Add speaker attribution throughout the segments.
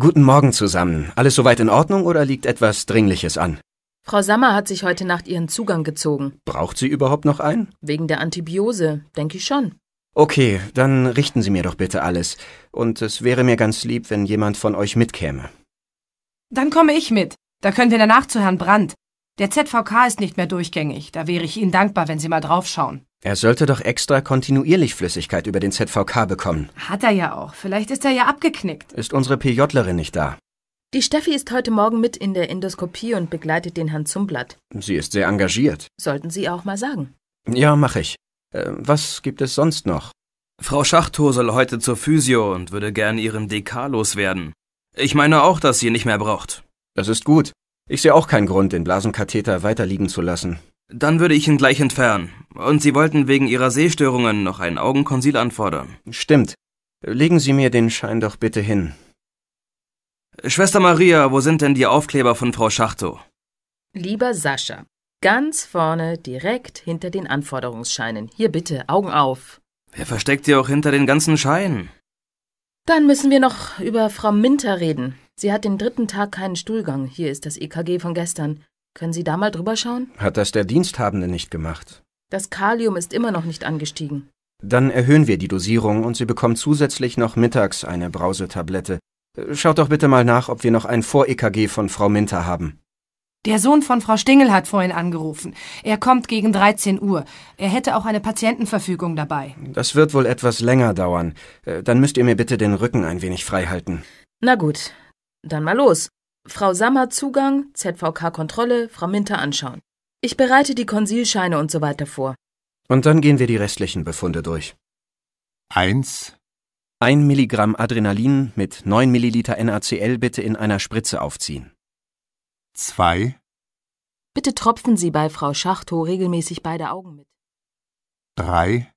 Speaker 1: Guten Morgen zusammen. Alles soweit in Ordnung oder liegt etwas Dringliches an?
Speaker 2: Frau Sammer hat sich heute Nacht ihren Zugang gezogen.
Speaker 1: Braucht sie überhaupt noch einen?
Speaker 2: Wegen der Antibiose, denke ich schon.
Speaker 1: Okay, dann richten Sie mir doch bitte alles. Und es wäre mir ganz lieb, wenn jemand von euch mitkäme.
Speaker 3: Dann komme ich mit. Da können wir danach zu Herrn Brandt. Der ZVK ist nicht mehr durchgängig. Da wäre ich Ihnen dankbar, wenn Sie mal draufschauen.
Speaker 1: Er sollte doch extra kontinuierlich Flüssigkeit über den ZVK bekommen.
Speaker 3: Hat er ja auch. Vielleicht ist er ja abgeknickt.
Speaker 1: Ist unsere PJlerin nicht da?
Speaker 2: Die Steffi ist heute Morgen mit in der Endoskopie und begleitet den Herrn Zumblatt.
Speaker 1: Sie ist sehr engagiert.
Speaker 2: Sollten Sie auch mal sagen.
Speaker 1: Ja, mach ich. Äh, was gibt es sonst noch?
Speaker 4: Frau Schachtow soll heute zur Physio und würde gern ihren DK loswerden. Ich meine auch, dass sie ihn nicht mehr braucht.
Speaker 1: Das ist gut. Ich sehe auch keinen Grund, den Blasenkatheter weiterliegen zu lassen.
Speaker 4: Dann würde ich ihn gleich entfernen. Und Sie wollten wegen Ihrer Sehstörungen noch ein Augenkonsil anfordern.
Speaker 1: Stimmt. Legen Sie mir den Schein doch bitte hin.
Speaker 4: Schwester Maria, wo sind denn die Aufkleber von Frau Schachtow?
Speaker 2: Lieber Sascha, ganz vorne, direkt hinter den Anforderungsscheinen. Hier bitte, Augen auf.
Speaker 4: Wer versteckt sie auch hinter den ganzen Scheinen?
Speaker 2: Dann müssen wir noch über Frau Minter reden. Sie hat den dritten Tag keinen Stuhlgang. Hier ist das EKG von gestern. Können Sie da mal drüber schauen?
Speaker 1: Hat das der Diensthabende nicht gemacht?
Speaker 2: Das Kalium ist immer noch nicht angestiegen.
Speaker 1: Dann erhöhen wir die Dosierung und Sie bekommt zusätzlich noch mittags eine Brausetablette. Schaut doch bitte mal nach, ob wir noch ein Vor-EKG von Frau Minter haben.
Speaker 3: Der Sohn von Frau Stingel hat vorhin angerufen. Er kommt gegen 13 Uhr. Er hätte auch eine Patientenverfügung dabei.
Speaker 1: Das wird wohl etwas länger dauern. Äh, Dann müsst ihr mir bitte den Rücken ein wenig frei halten.
Speaker 2: Na gut, dann mal los. Frau Sammer Zugang, ZVK Kontrolle, Frau Minter anschauen. Ich bereite die Konsilscheine und so weiter vor.
Speaker 1: Und dann gehen wir die restlichen Befunde durch.
Speaker 5: 1,
Speaker 1: Ein Milligramm Adrenalin mit 9 Milliliter NaCl bitte in einer Spritze aufziehen.
Speaker 5: 2,
Speaker 2: Bitte tropfen Sie bei Frau Schachtow regelmäßig beide Augen mit.
Speaker 5: 3,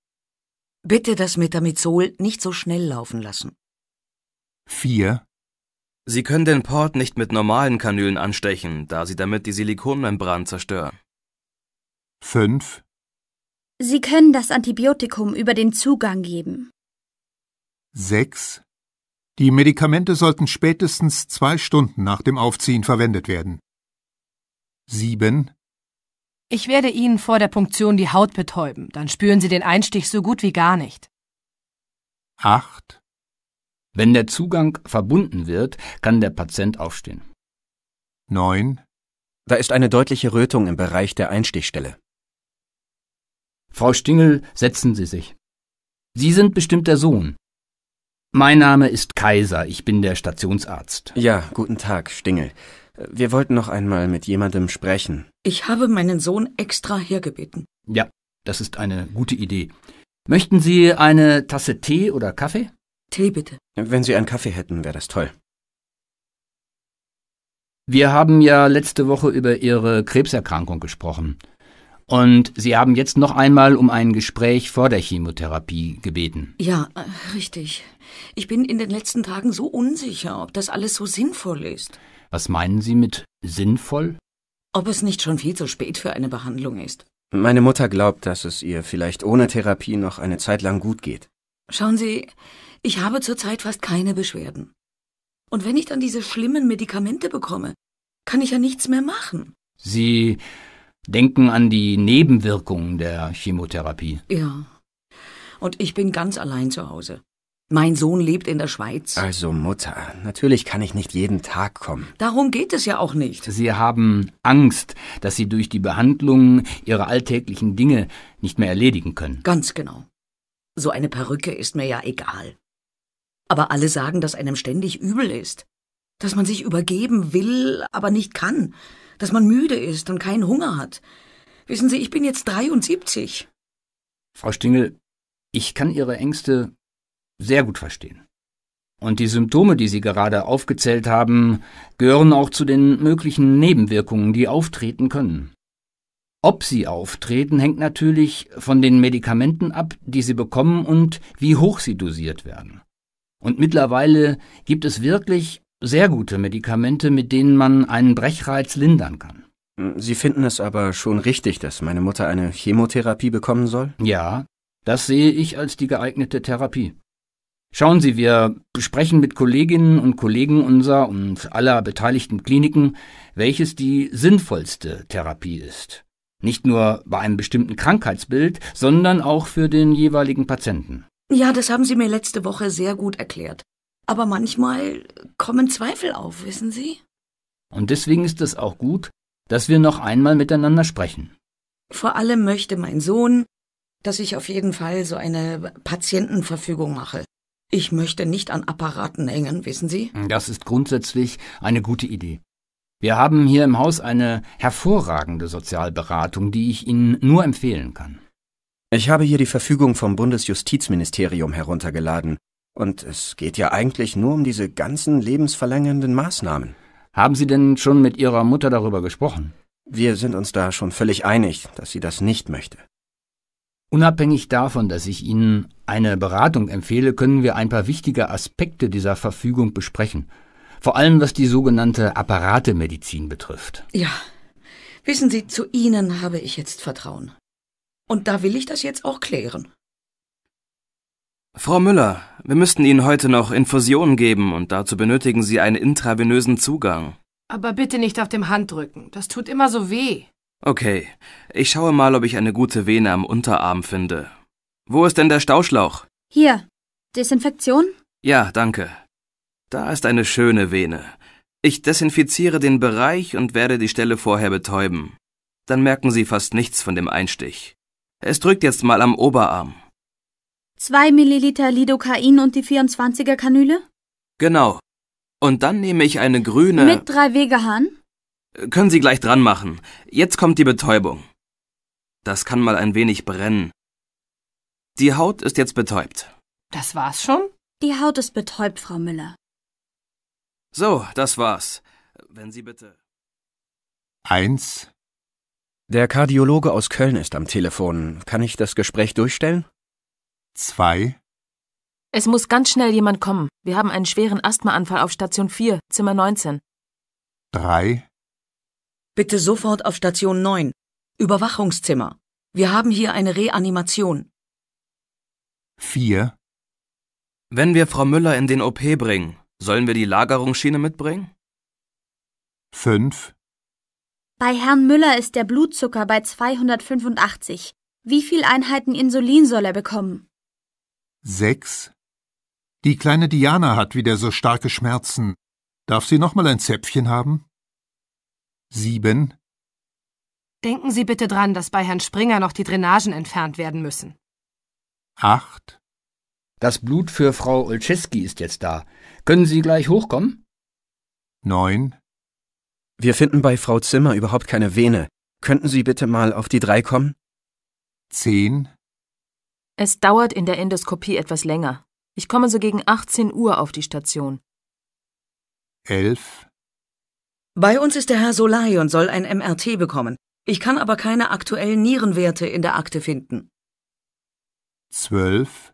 Speaker 6: Bitte das Metamizol nicht so schnell laufen lassen.
Speaker 5: 4,
Speaker 4: Sie können den Port nicht mit normalen Kanülen anstechen, da Sie damit die Silikonmembran zerstören.
Speaker 5: 5,
Speaker 7: Sie können das Antibiotikum über den Zugang geben.
Speaker 5: 6. Die Medikamente sollten spätestens zwei Stunden nach dem Aufziehen verwendet werden. 7,
Speaker 3: Ich werde Ihnen vor der Punktion die Haut betäuben. Dann spüren Sie den Einstich so gut wie gar nicht.
Speaker 5: 8,
Speaker 8: Wenn der Zugang verbunden wird, kann der Patient aufstehen.
Speaker 5: 9,
Speaker 1: Da ist eine deutliche Rötung im Bereich der Einstichstelle.
Speaker 8: Frau Stingel, setzen Sie sich. Sie sind bestimmt der Sohn. Mein Name ist Kaiser, ich bin der Stationsarzt.
Speaker 1: Ja, guten Tag, Stingel. Wir wollten noch einmal mit jemandem sprechen.
Speaker 6: Ich habe meinen Sohn extra hergebeten.
Speaker 8: Ja, das ist eine gute Idee. Möchten Sie eine Tasse Tee oder Kaffee?
Speaker 6: Tee bitte.
Speaker 1: Wenn Sie einen Kaffee hätten, wäre das toll.
Speaker 8: Wir haben ja letzte Woche über Ihre Krebserkrankung gesprochen. Und Sie haben jetzt noch einmal um ein Gespräch vor der Chemotherapie gebeten.
Speaker 6: Ja, äh, richtig. Ich bin in den letzten Tagen so unsicher, ob das alles so sinnvoll ist.
Speaker 8: Was meinen Sie mit sinnvoll?
Speaker 6: Ob es nicht schon viel zu spät für eine Behandlung ist.
Speaker 1: Meine Mutter glaubt, dass es ihr vielleicht ohne Therapie noch eine Zeit lang gut geht.
Speaker 6: Schauen Sie, ich habe zurzeit fast keine Beschwerden. Und wenn ich dann diese schlimmen Medikamente bekomme, kann ich ja nichts mehr machen.
Speaker 8: Sie denken an die Nebenwirkungen der Chemotherapie.
Speaker 6: Ja. Und ich bin ganz allein zu Hause. Mein Sohn lebt in der Schweiz.
Speaker 1: Also Mutter, natürlich kann ich nicht jeden Tag kommen.
Speaker 6: Darum geht es ja auch nicht.
Speaker 8: Sie haben Angst, dass Sie durch die Behandlung Ihre alltäglichen Dinge nicht mehr erledigen können.
Speaker 6: Ganz genau. So eine Perücke ist mir ja egal. Aber alle sagen, dass einem ständig übel ist. Dass man sich übergeben will, aber nicht kann. Dass man müde ist und keinen Hunger hat. Wissen Sie, ich bin jetzt 73.
Speaker 8: Frau Stingel, ich kann Ihre Ängste sehr gut verstehen. Und die Symptome, die Sie gerade aufgezählt haben, gehören auch zu den möglichen Nebenwirkungen, die auftreten können. Ob sie auftreten, hängt natürlich von den Medikamenten ab, die Sie bekommen und wie hoch sie dosiert werden. Und mittlerweile gibt es wirklich sehr gute Medikamente, mit denen man einen Brechreiz lindern kann.
Speaker 1: Sie finden es aber schon richtig, dass meine Mutter eine Chemotherapie bekommen soll?
Speaker 8: Ja, das sehe ich als die geeignete Therapie. Schauen Sie, wir besprechen mit Kolleginnen und Kollegen unserer und aller beteiligten Kliniken, welches die sinnvollste Therapie ist. Nicht nur bei einem bestimmten Krankheitsbild, sondern auch für den jeweiligen Patienten.
Speaker 6: Ja, das haben Sie mir letzte Woche sehr gut erklärt. Aber manchmal kommen Zweifel auf, wissen Sie?
Speaker 8: Und deswegen ist es auch gut, dass wir noch einmal miteinander sprechen.
Speaker 6: Vor allem möchte mein Sohn, dass ich auf jeden Fall so eine Patientenverfügung mache. Ich möchte nicht an Apparaten hängen, wissen Sie?
Speaker 8: Das ist grundsätzlich eine gute Idee. Wir haben hier im Haus eine hervorragende Sozialberatung, die ich Ihnen nur empfehlen kann.
Speaker 1: Ich habe hier die Verfügung vom Bundesjustizministerium heruntergeladen. Und es geht ja eigentlich nur um diese ganzen lebensverlängernden Maßnahmen.
Speaker 8: Haben Sie denn schon mit Ihrer Mutter darüber gesprochen?
Speaker 1: Wir sind uns da schon völlig einig, dass sie das nicht möchte.
Speaker 8: Unabhängig davon, dass ich Ihnen eine Beratung empfehle, können wir ein paar wichtige Aspekte dieser Verfügung besprechen. Vor allem was die sogenannte Apparatemedizin betrifft.
Speaker 6: Ja. Wissen Sie, zu Ihnen habe ich jetzt Vertrauen. Und da will ich das jetzt auch klären.
Speaker 4: Frau Müller, wir müssten Ihnen heute noch Infusionen geben und dazu benötigen Sie einen intravenösen Zugang.
Speaker 3: Aber bitte nicht auf dem Handrücken. Das tut immer so weh.
Speaker 4: Okay, ich schaue mal, ob ich eine gute Vene am Unterarm finde. Wo ist denn der Stauschlauch?
Speaker 7: Hier. Desinfektion?
Speaker 4: Ja, danke. Da ist eine schöne Vene. Ich desinfiziere den Bereich und werde die Stelle vorher betäuben. Dann merken Sie fast nichts von dem Einstich. Es drückt jetzt mal am Oberarm.
Speaker 7: Zwei Milliliter Lidocain und die 24er Kanüle?
Speaker 4: Genau. Und dann nehme ich eine grüne.
Speaker 7: Mit drei Wegehahn?
Speaker 4: Können Sie gleich dran machen. Jetzt kommt die Betäubung. Das kann mal ein wenig brennen. Die Haut ist jetzt betäubt.
Speaker 3: Das war's schon?
Speaker 7: Die Haut ist betäubt, Frau Müller.
Speaker 4: So, das war's. Wenn Sie bitte.
Speaker 5: 1,
Speaker 1: Der Kardiologe aus Köln ist am Telefon. Kann ich das Gespräch durchstellen?
Speaker 5: 2,
Speaker 2: Es muss ganz schnell jemand kommen. Wir haben einen schweren Asthmaanfall auf Station 4, Zimmer 19.
Speaker 5: 3,
Speaker 6: Bitte sofort auf Station 9. Überwachungszimmer. Wir haben hier eine Reanimation.
Speaker 5: 4,
Speaker 4: Wenn wir Frau Müller in den OP bringen, sollen wir die Lagerungsschiene mitbringen?
Speaker 5: 5,
Speaker 7: Bei Herrn Müller ist der Blutzucker bei 285. Wie viel Einheiten Insulin soll er bekommen?
Speaker 5: 6. Die kleine Diana hat wieder so starke Schmerzen. Darf sie noch mal ein Zäpfchen haben? 7,
Speaker 3: Denken Sie bitte dran, dass bei Herrn Springer noch die Drainagen entfernt werden müssen.
Speaker 5: 8,
Speaker 8: Das Blut für Frau Olszewski ist jetzt da. Können Sie gleich hochkommen?
Speaker 5: 9,
Speaker 1: Wir finden bei Frau Zimmer überhaupt keine Vene. Könnten Sie bitte mal auf die drei kommen?
Speaker 5: 10,
Speaker 2: Es dauert in der Endoskopie etwas länger. Ich komme so gegen 18 Uhr auf die Station.
Speaker 5: 11,
Speaker 6: Bei uns ist der Herr Solai und soll ein MRT bekommen. Ich kann aber keine aktuellen Nierenwerte in der Akte finden.
Speaker 5: 12,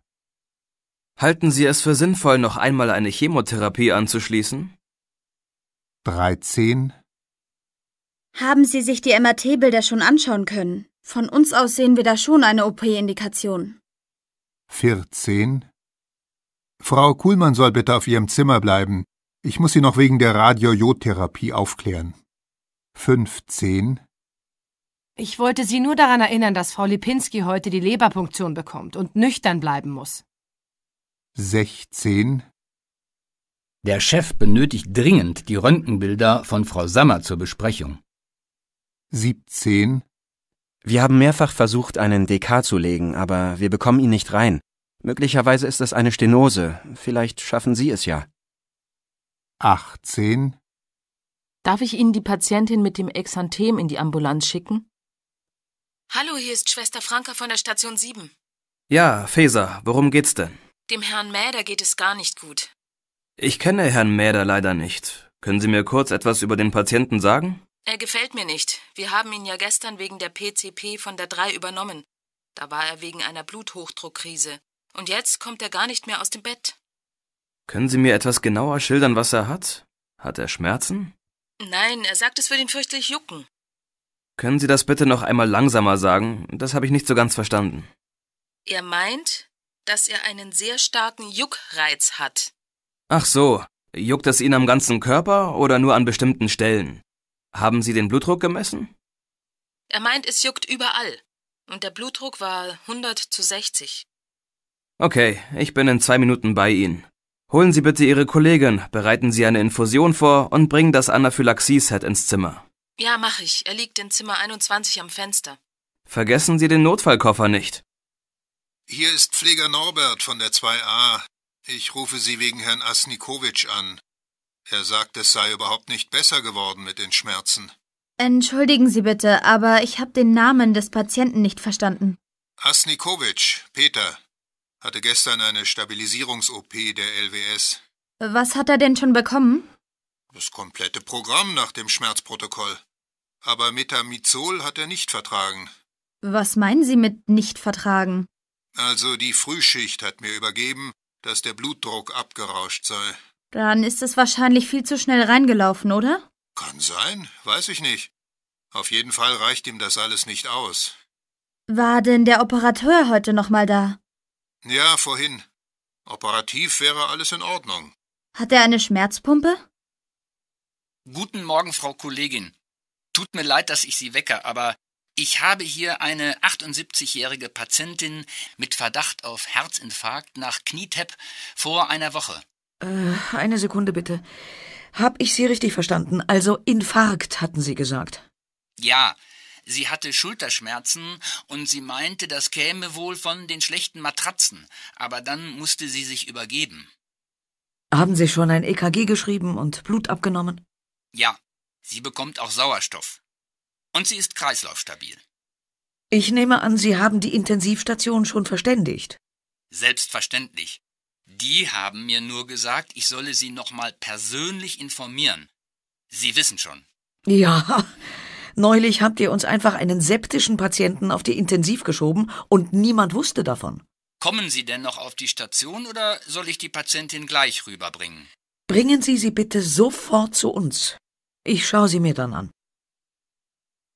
Speaker 4: Halten Sie es für sinnvoll, noch einmal eine Chemotherapie anzuschließen?
Speaker 5: 13,
Speaker 7: Haben Sie sich die MRT-Bilder schon anschauen können? Von uns aus sehen wir da schon eine OP-Indikation.
Speaker 5: 14. Frau Kuhlmann soll bitte auf ihrem Zimmer bleiben. Ich muss sie noch wegen der Radiojodtherapie aufklären. 15.
Speaker 3: Ich wollte Sie nur daran erinnern, dass Frau Lipinski heute die Leberpunktion bekommt und nüchtern bleiben muss.
Speaker 5: 16.
Speaker 8: Der Chef benötigt dringend die Röntgenbilder von Frau Sammer zur Besprechung.
Speaker 5: 17.
Speaker 1: Wir haben mehrfach versucht, einen DK zu legen, aber wir bekommen ihn nicht rein. Möglicherweise ist es eine Stenose. Vielleicht schaffen Sie es ja.
Speaker 5: 18.
Speaker 2: Darf ich Ihnen die Patientin mit dem Exanthem in die Ambulanz schicken? Hallo, hier ist Schwester Franka von der Station 7.
Speaker 4: Ja, Feser, worum geht's denn?
Speaker 2: Dem Herrn Mäder geht es gar nicht gut.
Speaker 4: Ich kenne Herrn Mäder leider nicht. Können Sie mir kurz etwas über den Patienten sagen?
Speaker 2: Er gefällt mir nicht. Wir haben ihn ja gestern wegen der PCP von der 3 übernommen. Da war er wegen einer Bluthochdruckkrise. Und jetzt kommt er gar nicht mehr aus dem Bett.
Speaker 4: Können Sie mir etwas genauer schildern, was er hat? Hat er Schmerzen?
Speaker 2: Nein, er sagt, es würde ihn fürchterlich jucken.
Speaker 4: Können Sie das bitte noch einmal langsamer sagen? Das habe ich nicht so ganz verstanden.
Speaker 2: Er meint, dass er einen sehr starken Juckreiz hat.
Speaker 4: Ach so, juckt es ihn am ganzen Körper oder nur an bestimmten Stellen? Haben Sie den Blutdruck gemessen?
Speaker 2: Er meint, es juckt überall. Und der Blutdruck war 100 zu 60.
Speaker 4: Okay, ich bin in zwei Minuten bei Ihnen. Holen Sie bitte Ihre Kollegin, bereiten Sie eine Infusion vor und bringen das Anaphylaxie-Set ins Zimmer.
Speaker 2: Ja, mach ich. Er liegt in Zimmer 21 am Fenster.
Speaker 4: Vergessen Sie den Notfallkoffer nicht.
Speaker 5: Hier ist Pfleger Norbert von der 2a. Ich rufe Sie wegen Herrn Asnikowitsch an. Er sagt, es sei überhaupt nicht besser geworden mit den Schmerzen.
Speaker 7: Entschuldigen Sie bitte, aber ich habe den Namen des Patienten nicht verstanden.
Speaker 5: Asnikowitsch, Peter, hatte gestern eine Stabilisierungs-OP der LWS.
Speaker 7: Was hat er denn schon bekommen?
Speaker 5: Das komplette Programm nach dem Schmerzprotokoll. Aber Metamizol hat er nicht vertragen.
Speaker 7: Was meinen Sie mit nicht vertragen?
Speaker 5: Also die Frühschicht hat mir übergeben, dass der Blutdruck abgerauscht sei.
Speaker 7: Dann ist es wahrscheinlich viel zu schnell reingelaufen, oder?
Speaker 5: Kann sein, weiß ich nicht. Auf jeden Fall reicht ihm das alles nicht aus.
Speaker 7: War denn der Operateur heute noch mal da?
Speaker 5: Ja, vorhin. Operativ wäre alles in Ordnung.
Speaker 7: Hat er eine Schmerzpumpe?
Speaker 8: Guten Morgen, Frau Kollegin. Tut mir leid, dass ich Sie wecke, aber ich habe hier eine 78-jährige Patientin mit Verdacht auf Herzinfarkt nach Knietep vor einer Woche.
Speaker 6: Äh, eine Sekunde bitte. Hab ich Sie richtig verstanden? Also Infarkt, hatten Sie gesagt.
Speaker 8: Ja, sie hatte Schulterschmerzen und sie meinte, das käme wohl von den schlechten Matratzen, aber dann musste sie sich übergeben.
Speaker 6: Haben Sie schon ein EKG geschrieben und Blut abgenommen?
Speaker 8: Ja, sie bekommt auch Sauerstoff. Und sie ist kreislaufstabil.
Speaker 6: Ich nehme an, Sie haben die Intensivstation schon verständigt.
Speaker 8: Selbstverständlich. Die haben mir nur gesagt, ich solle sie nochmal persönlich informieren. Sie wissen schon.
Speaker 6: Ja, neulich habt ihr uns einfach einen septischen Patienten auf die Intensiv geschoben und niemand wusste davon.
Speaker 8: Kommen Sie denn noch auf die Station oder soll ich die Patientin gleich rüberbringen?
Speaker 6: Bringen Sie sie bitte sofort zu uns. Ich schaue sie mir dann an.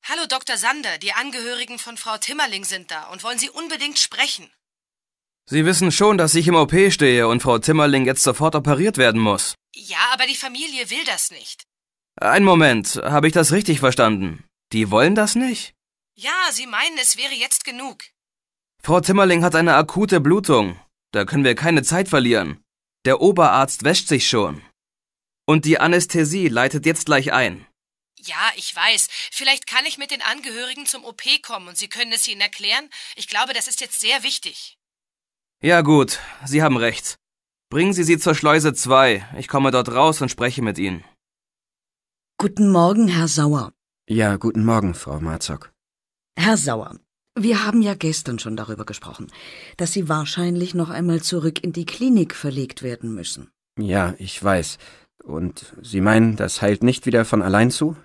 Speaker 3: Hallo, Dr. Sander. Die Angehörigen von Frau Timmerling sind da und wollen Sie unbedingt sprechen.
Speaker 4: Sie wissen schon, dass ich im OP stehe und Frau Timmerling jetzt sofort operiert werden muss.
Speaker 3: Ja, aber die Familie will das nicht.
Speaker 4: Ein Moment, habe ich das richtig verstanden? Die wollen das nicht?
Speaker 3: Ja, sie meinen, es wäre jetzt genug.
Speaker 4: Frau Timmerling hat eine akute Blutung. Da können wir keine Zeit verlieren. Der Oberarzt wäscht sich schon. Und die Anästhesie leitet jetzt gleich ein.
Speaker 3: Ja, ich weiß. Vielleicht kann ich mit den Angehörigen zum OP kommen und Sie können es ihnen erklären. Ich glaube, das ist jetzt sehr wichtig.
Speaker 4: Ja gut, Sie haben recht. Bringen Sie sie zur Schleuse 2. Ich komme dort raus und spreche mit Ihnen.
Speaker 6: Guten Morgen, Herr Sauer.
Speaker 1: Ja, guten Morgen, Frau Marzok.
Speaker 6: Herr Sauer, wir haben ja gestern schon darüber gesprochen, dass Sie wahrscheinlich noch einmal zurück in die Klinik verlegt werden müssen.
Speaker 1: Ja, ich weiß. Und Sie meinen, das heilt nicht wieder von allein zu?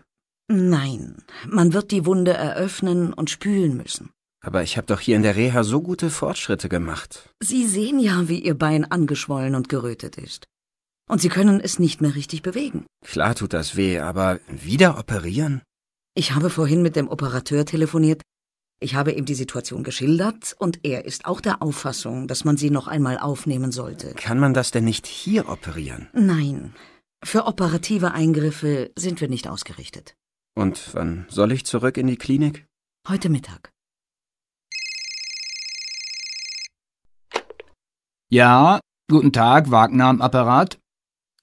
Speaker 6: Nein, man wird die Wunde eröffnen und spülen müssen.
Speaker 1: Aber ich habe doch hier in der Reha so gute Fortschritte gemacht.
Speaker 6: Sie sehen ja, wie Ihr Bein angeschwollen und gerötet ist. Und Sie können es nicht mehr richtig bewegen.
Speaker 1: Klar tut das weh, aber wieder operieren?
Speaker 6: Ich habe vorhin mit dem Operateur telefoniert. Ich habe ihm die Situation geschildert und er ist auch der Auffassung, dass man sie noch einmal aufnehmen sollte.
Speaker 1: Kann man das denn nicht hier operieren?
Speaker 6: Nein, für operative Eingriffe sind wir nicht ausgerichtet.
Speaker 1: Und wann soll ich zurück in die Klinik?
Speaker 6: Heute Mittag.
Speaker 8: Ja, guten Tag, Wagner am Apparat.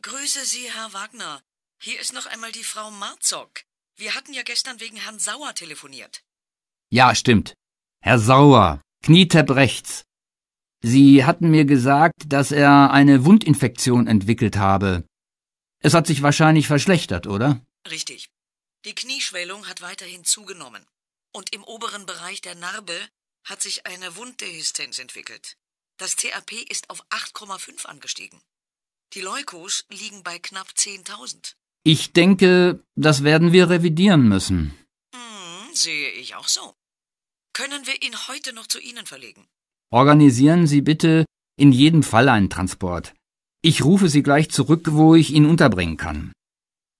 Speaker 6: Grüße Sie, Herr Wagner. Hier ist noch einmal die Frau Marzok. Wir hatten ja gestern wegen Herrn Sauer telefoniert.
Speaker 8: Ja, stimmt. Herr Sauer, Knietep rechts. Sie hatten mir gesagt, dass er eine Wundinfektion entwickelt habe. Es hat sich wahrscheinlich verschlechtert, oder?
Speaker 6: Richtig. Die Knieschwellung hat weiterhin zugenommen. Und im oberen Bereich der Narbe hat sich eine Wunddehiszenz entwickelt. Das CAP ist auf 8,5 angestiegen. Die Leukos liegen bei knapp 10.000.
Speaker 8: Ich denke, das werden wir revidieren müssen.
Speaker 6: Hm, sehe ich auch so. Können wir ihn heute noch zu Ihnen verlegen?
Speaker 8: Organisieren Sie bitte in jedem Fall einen Transport. Ich rufe Sie gleich zurück, wo ich ihn unterbringen kann.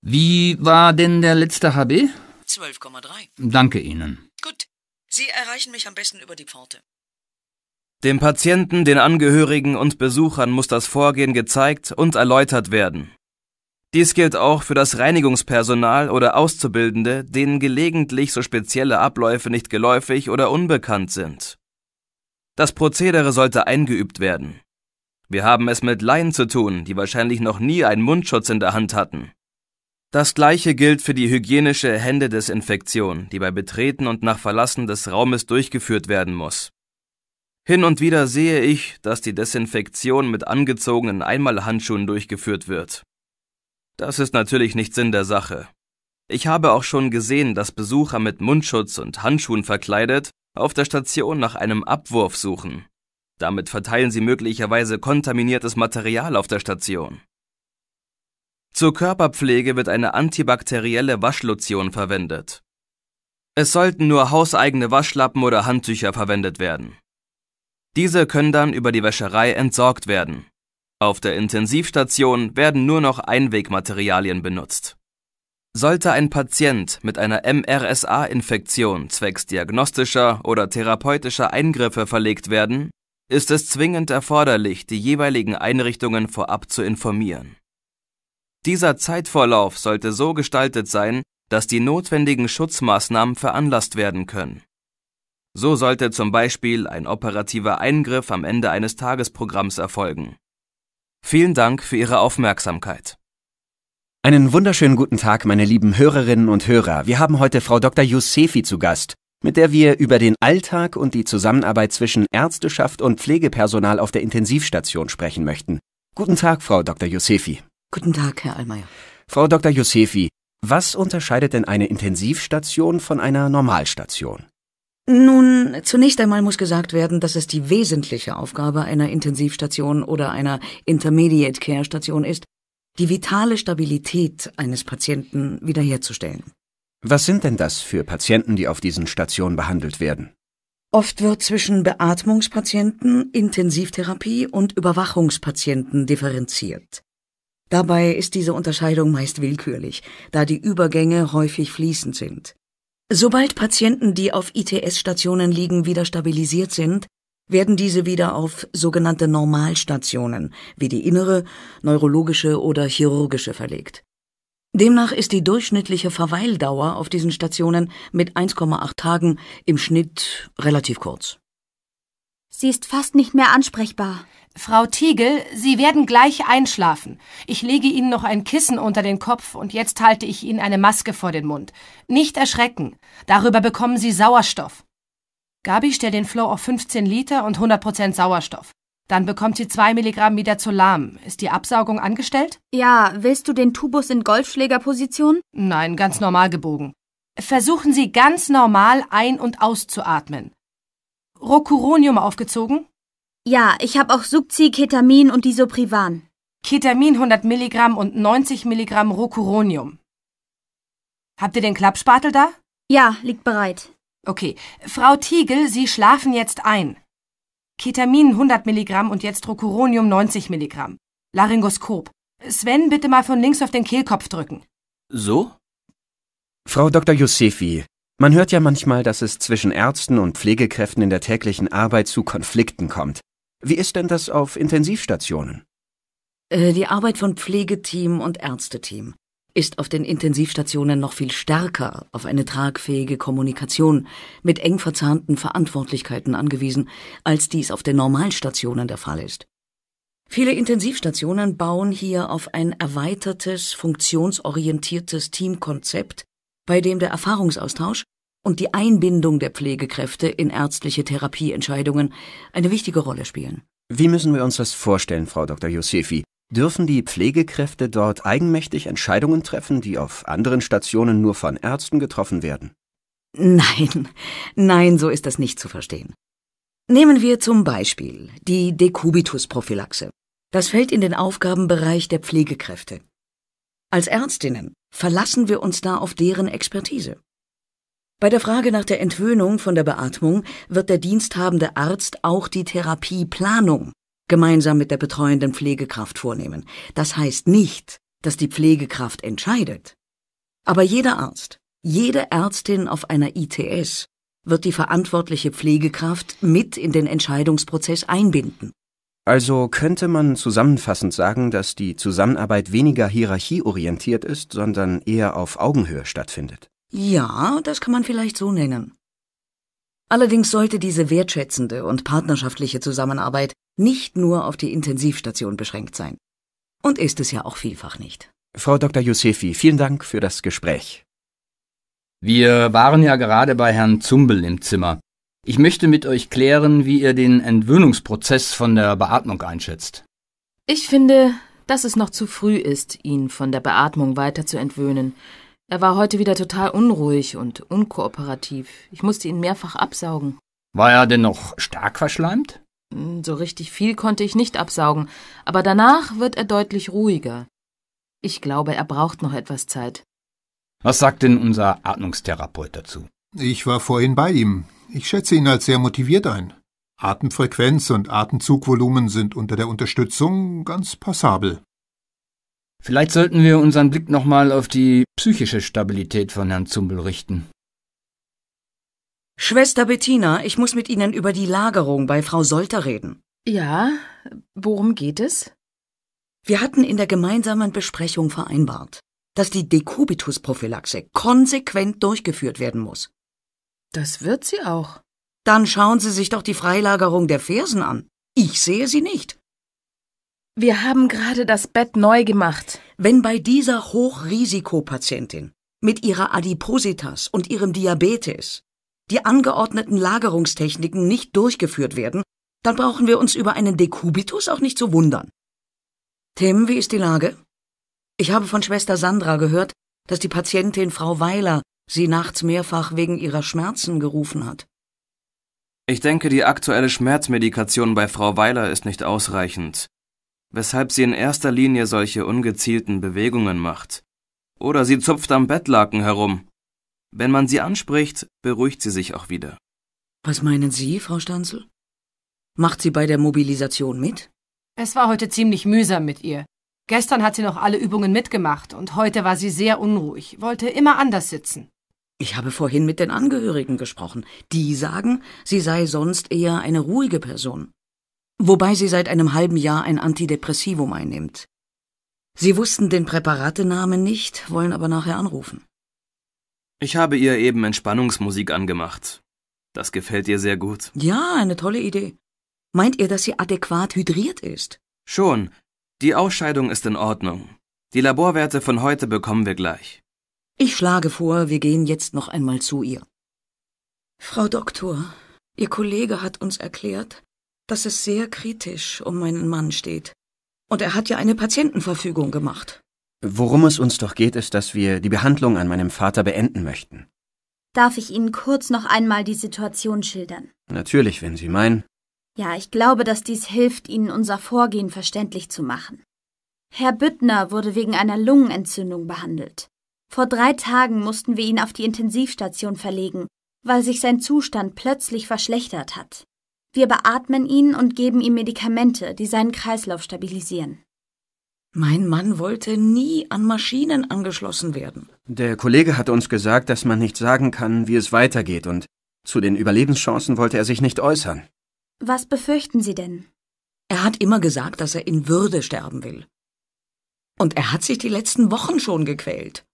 Speaker 8: Wie war denn der letzte HB?
Speaker 6: 12,3.
Speaker 8: Danke Ihnen.
Speaker 6: Gut. Sie erreichen mich am besten über die Pforte.
Speaker 4: Dem Patienten, den Angehörigen und Besuchern muss das Vorgehen gezeigt und erläutert werden. Dies gilt auch für das Reinigungspersonal oder Auszubildende, denen gelegentlich so spezielle Abläufe nicht geläufig oder unbekannt sind. Das Prozedere sollte eingeübt werden. Wir haben es mit Laien zu tun, die wahrscheinlich noch nie einen Mundschutz in der Hand hatten. Das gleiche gilt für die hygienische Händedesinfektion, die bei Betreten und nach Verlassen des Raumes durchgeführt werden muss. Hin und wieder sehe ich, dass die Desinfektion mit angezogenen Einmalhandschuhen durchgeführt wird. Das ist natürlich nicht Sinn der Sache. Ich habe auch schon gesehen, dass Besucher mit Mundschutz und Handschuhen verkleidet auf der Station nach einem Abwurf suchen. Damit verteilen sie möglicherweise kontaminiertes Material auf der Station. Zur Körperpflege wird eine antibakterielle Waschlotion verwendet. Es sollten nur hauseigene Waschlappen oder Handtücher verwendet werden. Diese können dann über die Wäscherei entsorgt werden. Auf der Intensivstation werden nur noch Einwegmaterialien benutzt. Sollte ein Patient mit einer MRSA-Infektion zwecks diagnostischer oder therapeutischer Eingriffe verlegt werden, ist es zwingend erforderlich, die jeweiligen Einrichtungen vorab zu informieren. Dieser Zeitvorlauf sollte so gestaltet sein, dass die notwendigen Schutzmaßnahmen veranlasst werden können. So sollte zum Beispiel ein operativer Eingriff am Ende eines Tagesprogramms erfolgen. Vielen Dank für Ihre Aufmerksamkeit.
Speaker 1: Einen wunderschönen guten Tag, meine lieben Hörerinnen und Hörer. Wir haben heute Frau Dr. Yusefi zu Gast, mit der wir über den Alltag und die Zusammenarbeit zwischen Ärzteschaft und Pflegepersonal auf der Intensivstation sprechen möchten. Guten Tag, Frau Dr. Yusefi.
Speaker 6: Guten Tag, Herr Allmeier.
Speaker 1: Frau Dr. Yusefi, was unterscheidet denn eine Intensivstation von einer Normalstation?
Speaker 6: Nun, zunächst einmal muss gesagt werden, dass es die wesentliche Aufgabe einer Intensivstation oder einer Intermediate Care Station ist, die vitale Stabilität eines Patienten wiederherzustellen.
Speaker 1: Was sind denn das für Patienten, die auf diesen Stationen behandelt werden?
Speaker 6: Oft wird zwischen Beatmungspatienten, Intensivtherapie und Überwachungspatienten differenziert. Dabei ist diese Unterscheidung meist willkürlich, da die Übergänge häufig fließend sind. Sobald Patienten, die auf ITS-Stationen liegen, wieder stabilisiert sind, werden diese wieder auf sogenannte Normalstationen wie die innere, neurologische oder chirurgische verlegt. Demnach ist die durchschnittliche Verweildauer auf diesen Stationen mit 1,8 Tagen im Schnitt relativ kurz.
Speaker 7: Sie ist fast nicht mehr ansprechbar.
Speaker 3: Frau Tiegel, Sie werden gleich einschlafen. Ich lege Ihnen noch ein Kissen unter den Kopf und jetzt halte ich Ihnen eine Maske vor den Mund. Nicht erschrecken. Darüber bekommen Sie Sauerstoff. Gabi, stell den Flow auf 15 Liter und 100% Sauerstoff. Dann bekommt sie 2 Milligramm Midazolam. Ist die Absaugung angestellt?
Speaker 7: Ja, willst du den Tubus in Golfschlägerposition?
Speaker 3: Nein, ganz normal gebogen. Versuchen Sie ganz normal ein- und auszuatmen. Rocuronium aufgezogen?
Speaker 7: Ja, ich habe auch Subzi, Ketamin und Disoprivan.
Speaker 3: Ketamin 100 Milligramm und 90 Milligramm Rocuronium. Habt ihr den Klappspatel da?
Speaker 7: Ja, liegt bereit.
Speaker 3: Okay. Frau Tiegel, Sie schlafen jetzt ein. Ketamin 100 Milligramm und jetzt Rocuronium 90 Milligramm. Laryngoskop. Sven, bitte mal von links auf den Kehlkopf drücken.
Speaker 4: So?
Speaker 1: Frau Dr. Josefi, man hört ja manchmal, dass es zwischen Ärzten und Pflegekräften in der täglichen Arbeit zu Konflikten kommt. Wie ist denn das auf Intensivstationen?
Speaker 6: Äh, die Arbeit von Pflegeteam und Ärzteteam ist auf den Intensivstationen noch viel stärker auf eine tragfähige Kommunikation mit eng verzahnten Verantwortlichkeiten angewiesen, als dies auf den Normalstationen der Fall ist. Viele Intensivstationen bauen hier auf ein erweitertes, funktionsorientiertes Teamkonzept, bei dem der Erfahrungsaustausch und die Einbindung der Pflegekräfte in ärztliche Therapieentscheidungen eine wichtige Rolle spielen.
Speaker 1: Wie müssen wir uns das vorstellen, Frau Dr. Josefi? Dürfen die Pflegekräfte dort eigenmächtig Entscheidungen treffen, die auf anderen Stationen nur von Ärzten getroffen werden?
Speaker 6: Nein, nein, so ist das nicht zu verstehen. Nehmen wir zum Beispiel die Dekubitus-Prophylaxe. Das fällt in den Aufgabenbereich der Pflegekräfte. Als Ärztinnen verlassen wir uns da auf deren Expertise. Bei der Frage nach der Entwöhnung von der Beatmung wird der diensthabende Arzt auch die Therapieplanung gemeinsam mit der betreuenden Pflegekraft vornehmen. Das heißt nicht, dass die Pflegekraft entscheidet. Aber jeder Arzt, jede Ärztin auf einer ITS wird die verantwortliche Pflegekraft mit in den Entscheidungsprozess einbinden.
Speaker 1: Also könnte man zusammenfassend sagen, dass die Zusammenarbeit weniger hierarchieorientiert ist, sondern eher auf Augenhöhe stattfindet.
Speaker 6: Ja, das kann man vielleicht so nennen. Allerdings sollte diese wertschätzende und partnerschaftliche Zusammenarbeit nicht nur auf die Intensivstation beschränkt sein. Und ist es ja auch vielfach nicht.
Speaker 1: Frau Dr. Josefi, vielen Dank für das Gespräch.
Speaker 8: Wir waren ja gerade bei Herrn Zumbel im Zimmer. Ich möchte mit euch klären, wie ihr den Entwöhnungsprozess von der Beatmung einschätzt.
Speaker 2: Ich finde, dass es noch zu früh ist, ihn von der Beatmung weiter zu entwöhnen. Er war heute wieder total unruhig und unkooperativ. Ich musste ihn mehrfach absaugen.
Speaker 8: War er denn noch stark verschleimt?
Speaker 2: Hm, so richtig viel konnte ich nicht absaugen, aber danach wird er deutlich ruhiger. Ich glaube, er braucht noch etwas Zeit.
Speaker 8: Was sagt denn unser Atmungstherapeut dazu?
Speaker 5: Ich war vorhin bei ihm. Ich schätze ihn als sehr motiviert ein. Atemfrequenz und Atemzugvolumen sind unter der Unterstützung ganz passabel.
Speaker 8: Vielleicht sollten wir unseren Blick nochmal auf die psychische Stabilität von Herrn Zumbel richten.
Speaker 6: Schwester Bettina, ich muss mit Ihnen über die Lagerung bei Frau Solter reden.
Speaker 2: Ja, worum geht es?
Speaker 6: Wir hatten in der gemeinsamen Besprechung vereinbart, dass die Dekubitusprophylaxe konsequent durchgeführt werden muss.
Speaker 2: Das wird sie auch.
Speaker 6: Dann schauen Sie sich doch die Freilagerung der Fersen an. Ich sehe sie nicht.
Speaker 2: Wir haben gerade das Bett neu gemacht.
Speaker 6: Wenn bei dieser Hochrisikopatientin mit ihrer Adipositas und ihrem Diabetes die angeordneten Lagerungstechniken nicht durchgeführt werden, dann brauchen wir uns über einen Dekubitus auch nicht zu wundern. Tim, wie ist die Lage? Ich habe von Schwester Sandra gehört, dass die Patientin Frau Weiler sie nachts mehrfach wegen ihrer Schmerzen gerufen hat.
Speaker 4: Ich denke, die aktuelle Schmerzmedikation bei Frau Weiler ist nicht ausreichend weshalb sie in erster Linie solche ungezielten Bewegungen macht. Oder sie zupft am Bettlaken herum. Wenn man sie anspricht, beruhigt sie sich auch wieder.
Speaker 6: Was meinen Sie, Frau Stanzel? Macht sie bei der Mobilisation mit?
Speaker 3: Es war heute ziemlich mühsam mit ihr. Gestern hat sie noch alle Übungen mitgemacht und heute war sie sehr unruhig, wollte immer anders sitzen.
Speaker 6: Ich habe vorhin mit den Angehörigen gesprochen. Die sagen, sie sei sonst eher eine ruhige Person wobei sie seit einem halben Jahr ein Antidepressivum einnimmt. Sie wussten den Präparatenamen nicht, wollen aber nachher anrufen.
Speaker 4: Ich habe ihr eben Entspannungsmusik angemacht. Das gefällt ihr sehr gut.
Speaker 6: Ja, eine tolle Idee. Meint ihr, dass sie adäquat hydriert ist?
Speaker 4: Schon. Die Ausscheidung ist in Ordnung. Die Laborwerte von heute bekommen wir gleich.
Speaker 6: Ich schlage vor, wir gehen jetzt noch einmal zu ihr. Frau Doktor, Ihr Kollege hat uns erklärt, dass es sehr kritisch um meinen Mann steht. Und er hat ja eine Patientenverfügung gemacht.
Speaker 1: Worum es uns doch geht, ist, dass wir die Behandlung an meinem Vater beenden möchten.
Speaker 7: Darf ich Ihnen kurz noch einmal die Situation schildern?
Speaker 1: Natürlich, wenn Sie meinen.
Speaker 7: Ja, ich glaube, dass dies hilft, Ihnen unser Vorgehen verständlich zu machen. Herr Büttner wurde wegen einer Lungenentzündung behandelt. Vor drei Tagen mussten wir ihn auf die Intensivstation verlegen, weil sich sein Zustand plötzlich verschlechtert hat. Wir beatmen ihn und geben ihm Medikamente, die seinen Kreislauf stabilisieren.
Speaker 6: Mein Mann wollte nie an Maschinen angeschlossen werden.
Speaker 1: Der Kollege hat uns gesagt, dass man nicht sagen kann, wie es weitergeht, und zu den Überlebenschancen wollte er sich nicht äußern.
Speaker 7: Was befürchten Sie denn?
Speaker 6: Er hat immer gesagt, dass er in Würde sterben will. Und er hat sich die letzten Wochen schon gequält.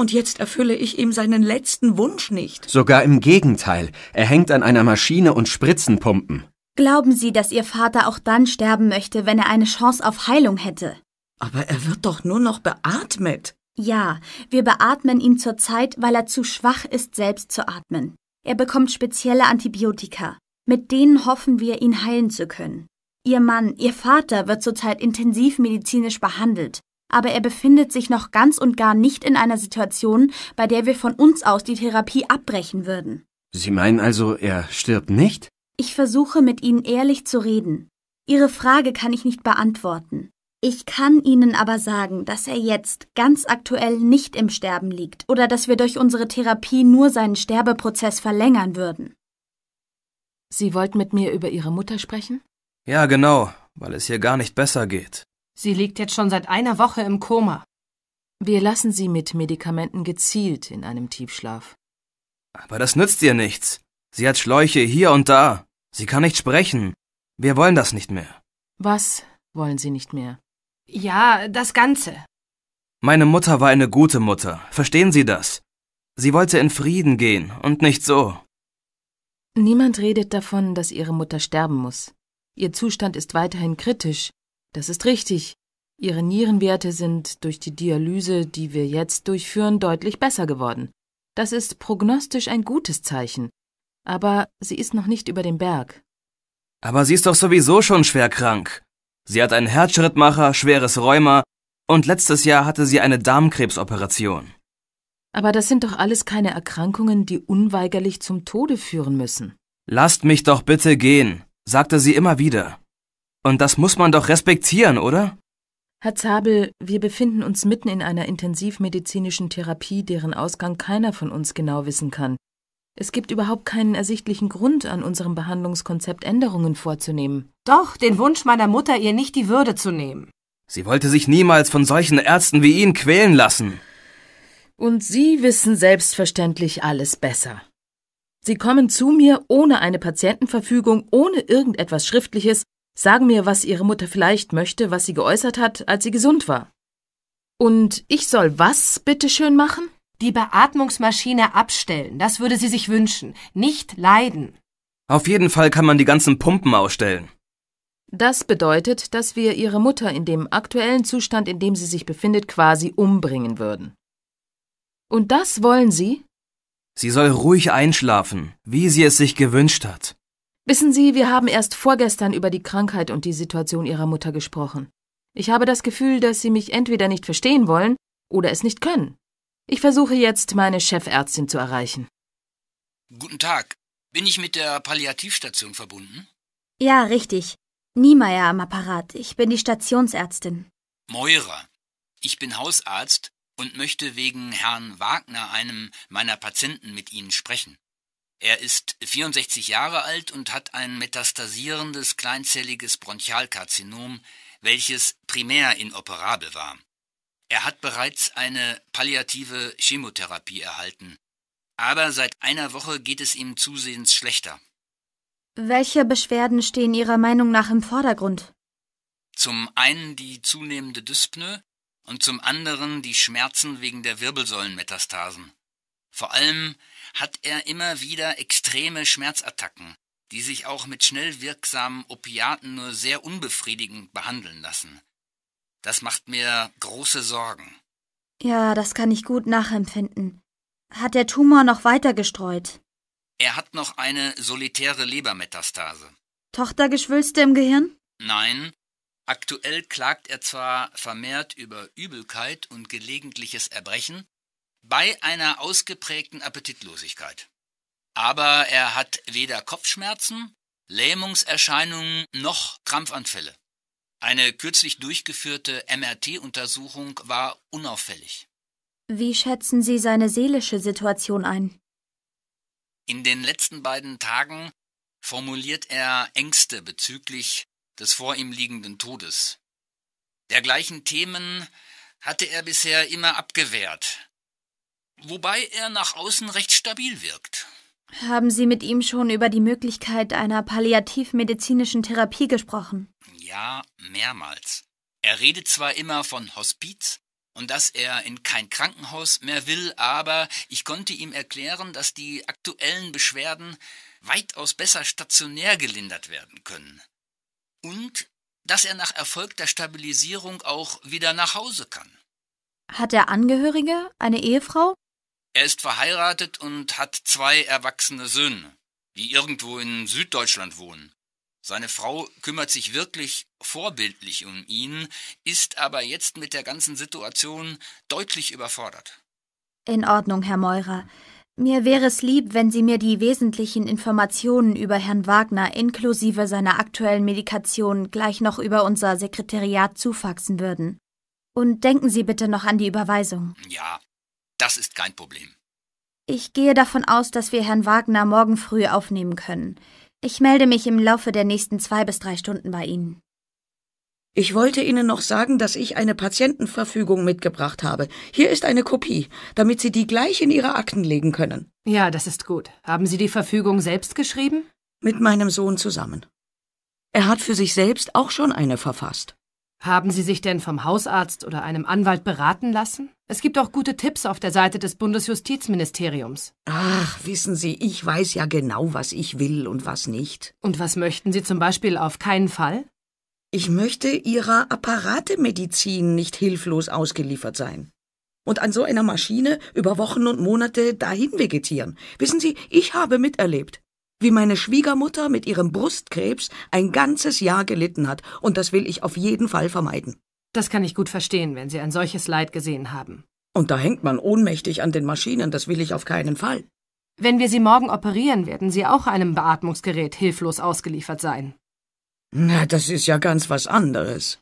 Speaker 6: Und jetzt erfülle ich ihm seinen letzten Wunsch nicht.
Speaker 1: Sogar im Gegenteil. Er hängt an einer Maschine und Spritzenpumpen.
Speaker 7: Glauben Sie, dass Ihr Vater auch dann sterben möchte, wenn er eine Chance auf Heilung hätte?
Speaker 6: Aber er wird doch nur noch beatmet.
Speaker 7: Ja, wir beatmen ihn zurzeit, weil er zu schwach ist, selbst zu atmen. Er bekommt spezielle Antibiotika. Mit denen hoffen wir, ihn heilen zu können. Ihr Mann, Ihr Vater wird zurzeit intensivmedizinisch behandelt aber er befindet sich noch ganz und gar nicht in einer Situation, bei der wir von uns aus die Therapie abbrechen würden.
Speaker 1: Sie meinen also, er stirbt nicht?
Speaker 7: Ich versuche mit Ihnen ehrlich zu reden. Ihre Frage kann ich nicht beantworten. Ich kann Ihnen aber sagen, dass er jetzt ganz aktuell nicht im Sterben liegt oder dass wir durch unsere Therapie nur seinen Sterbeprozess verlängern würden.
Speaker 2: Sie wollten mit mir über Ihre Mutter sprechen?
Speaker 4: Ja, genau, weil es ihr gar nicht besser geht.
Speaker 3: Sie liegt jetzt schon seit einer Woche im Koma.
Speaker 2: Wir lassen sie mit Medikamenten gezielt in einem Tiefschlaf.
Speaker 4: Aber das nützt ihr nichts. Sie hat Schläuche hier und da. Sie kann nicht sprechen. Wir wollen das nicht mehr.
Speaker 2: Was wollen Sie nicht mehr?
Speaker 3: Ja, das Ganze.
Speaker 4: Meine Mutter war eine gute Mutter. Verstehen Sie das? Sie wollte in Frieden gehen und nicht so.
Speaker 2: Niemand redet davon, dass Ihre Mutter sterben muss. Ihr Zustand ist weiterhin kritisch. Das ist richtig. Ihre Nierenwerte sind durch die Dialyse, die wir jetzt durchführen, deutlich besser geworden. Das ist prognostisch ein gutes Zeichen. Aber sie ist noch nicht über dem Berg.
Speaker 4: Aber sie ist doch sowieso schon schwer krank. Sie hat einen Herzschrittmacher, schweres Rheuma und letztes Jahr hatte sie eine Darmkrebsoperation.
Speaker 2: Aber das sind doch alles keine Erkrankungen, die unweigerlich zum Tode führen müssen.
Speaker 4: Lasst mich doch bitte gehen, sagte sie immer wieder. Und das muss man doch respektieren, oder?
Speaker 2: Herr Zabel, wir befinden uns mitten in einer intensivmedizinischen Therapie, deren Ausgang keiner von uns genau wissen kann. Es gibt überhaupt keinen ersichtlichen Grund, an unserem Behandlungskonzept Änderungen vorzunehmen.
Speaker 3: Doch, den Wunsch meiner Mutter, ihr nicht die Würde zu nehmen.
Speaker 4: Sie wollte sich niemals von solchen Ärzten wie Ihnen quälen lassen.
Speaker 2: Und Sie wissen selbstverständlich alles besser. Sie kommen zu mir ohne eine Patientenverfügung, ohne irgendetwas Schriftliches, sagen mir, was Ihre Mutter vielleicht möchte, was sie geäußert hat, als sie gesund war. Und ich soll was, bitteschön, machen?
Speaker 3: Die Beatmungsmaschine abstellen, das würde sie sich wünschen. Nicht leiden.
Speaker 4: Auf jeden Fall kann man die ganzen Pumpen ausstellen.
Speaker 2: Das bedeutet, dass wir Ihre Mutter in dem aktuellen Zustand, in dem sie sich befindet, quasi umbringen würden. Und das wollen Sie?
Speaker 4: Sie soll ruhig einschlafen, wie sie es sich gewünscht hat.
Speaker 2: Wissen Sie, wir haben erst vorgestern über die Krankheit und die Situation Ihrer Mutter gesprochen. Ich habe das Gefühl, dass Sie mich entweder nicht verstehen wollen oder es nicht können. Ich versuche jetzt, meine Chefärztin zu erreichen.
Speaker 8: Guten Tag. Bin ich mit der Palliativstation verbunden?
Speaker 7: Ja, richtig. Niemeyer am Apparat. Ich bin die Stationsärztin.
Speaker 8: Meurer. Ich bin Hausarzt und möchte wegen Herrn Wagner, einem meiner Patienten, mit Ihnen sprechen. Er ist 64 Jahre alt und hat ein metastasierendes kleinzelliges Bronchialkarzinom, welches primär inoperabel war. Er hat bereits eine palliative Chemotherapie erhalten, aber seit einer Woche geht es ihm zusehends schlechter.
Speaker 7: Welche Beschwerden stehen Ihrer Meinung nach im Vordergrund?
Speaker 8: Zum einen die zunehmende Dyspnoe und zum anderen die Schmerzen wegen der Wirbelsäulenmetastasen. Vor allem hat er immer wieder extreme Schmerzattacken, die sich auch mit schnell wirksamen Opiaten nur sehr unbefriedigend behandeln lassen. Das macht mir große Sorgen.
Speaker 7: Ja, das kann ich gut nachempfinden. Hat der Tumor noch weiter gestreut?
Speaker 8: Er hat noch eine solitäre Lebermetastase.
Speaker 7: Tochtergeschwülste im Gehirn?
Speaker 8: Nein, aktuell klagt er zwar vermehrt über Übelkeit und gelegentliches Erbrechen, bei einer ausgeprägten Appetitlosigkeit. Aber er hat weder Kopfschmerzen, Lähmungserscheinungen noch Krampfanfälle. Eine kürzlich durchgeführte MRT-Untersuchung war unauffällig.
Speaker 7: Wie schätzen Sie seine seelische Situation ein?
Speaker 8: In den letzten beiden Tagen formuliert er Ängste bezüglich des vor ihm liegenden Todes. Dergleichen Themen hatte er bisher immer abgewehrt, wobei er nach außen recht stabil wirkt.
Speaker 7: Haben Sie mit ihm schon über die Möglichkeit einer palliativmedizinischen Therapie gesprochen?
Speaker 8: Ja, mehrmals. Er redet zwar immer von Hospiz und dass er in kein Krankenhaus mehr will, aber ich konnte ihm erklären, dass die aktuellen Beschwerden weitaus besser stationär gelindert werden können. Und dass er nach erfolgter Stabilisierung auch wieder nach Hause kann.
Speaker 7: Hat er Angehörige, eine Ehefrau?
Speaker 8: Er ist verheiratet und hat zwei erwachsene Söhne, die irgendwo in Süddeutschland wohnen. Seine Frau kümmert sich wirklich vorbildlich um ihn, ist aber jetzt mit der ganzen Situation deutlich überfordert.
Speaker 7: In Ordnung, Herr Meurer. Mir wäre es lieb, wenn Sie mir die wesentlichen Informationen über Herrn Wagner inklusive seiner aktuellen Medikation gleich noch über unser Sekretariat zufaxen würden. Und denken Sie bitte noch an die Überweisung.
Speaker 8: Ja, das ist kein Problem.
Speaker 7: Ich gehe davon aus, dass wir Herrn Wagner morgen früh aufnehmen können. Ich melde mich im Laufe der nächsten zwei bis drei Stunden bei Ihnen.
Speaker 6: Ich wollte Ihnen noch sagen, dass ich eine Patientenverfügung mitgebracht habe. Hier ist eine Kopie, damit Sie die gleich in Ihre Akten legen können.
Speaker 3: Ja, das ist gut. Haben Sie die Verfügung selbst geschrieben?
Speaker 6: Mit meinem Sohn zusammen. Er hat für sich selbst auch schon eine verfasst.
Speaker 3: Haben Sie sich denn vom Hausarzt oder einem Anwalt beraten lassen? Es gibt auch gute Tipps auf der Seite des Bundesjustizministeriums.
Speaker 6: Ach, wissen Sie, ich weiß ja genau, was ich will und was nicht.
Speaker 3: Und was möchten Sie zum Beispiel auf keinen Fall?
Speaker 6: Ich möchte Ihrer Apparatemedizin nicht hilflos ausgeliefert sein. Und an so einer Maschine über Wochen und Monate dahin vegetieren. Wissen Sie, ich habe miterlebt, wie meine Schwiegermutter mit ihrem Brustkrebs ein ganzes Jahr gelitten hat, und das will ich auf jeden Fall vermeiden.
Speaker 3: Das kann ich gut verstehen, wenn Sie ein solches Leid gesehen haben.
Speaker 6: Und da hängt man ohnmächtig an den Maschinen, das will ich auf keinen Fall.
Speaker 3: Wenn wir Sie morgen operieren, werden Sie auch einem Beatmungsgerät hilflos ausgeliefert sein.
Speaker 6: Na, das ist ja ganz was anderes.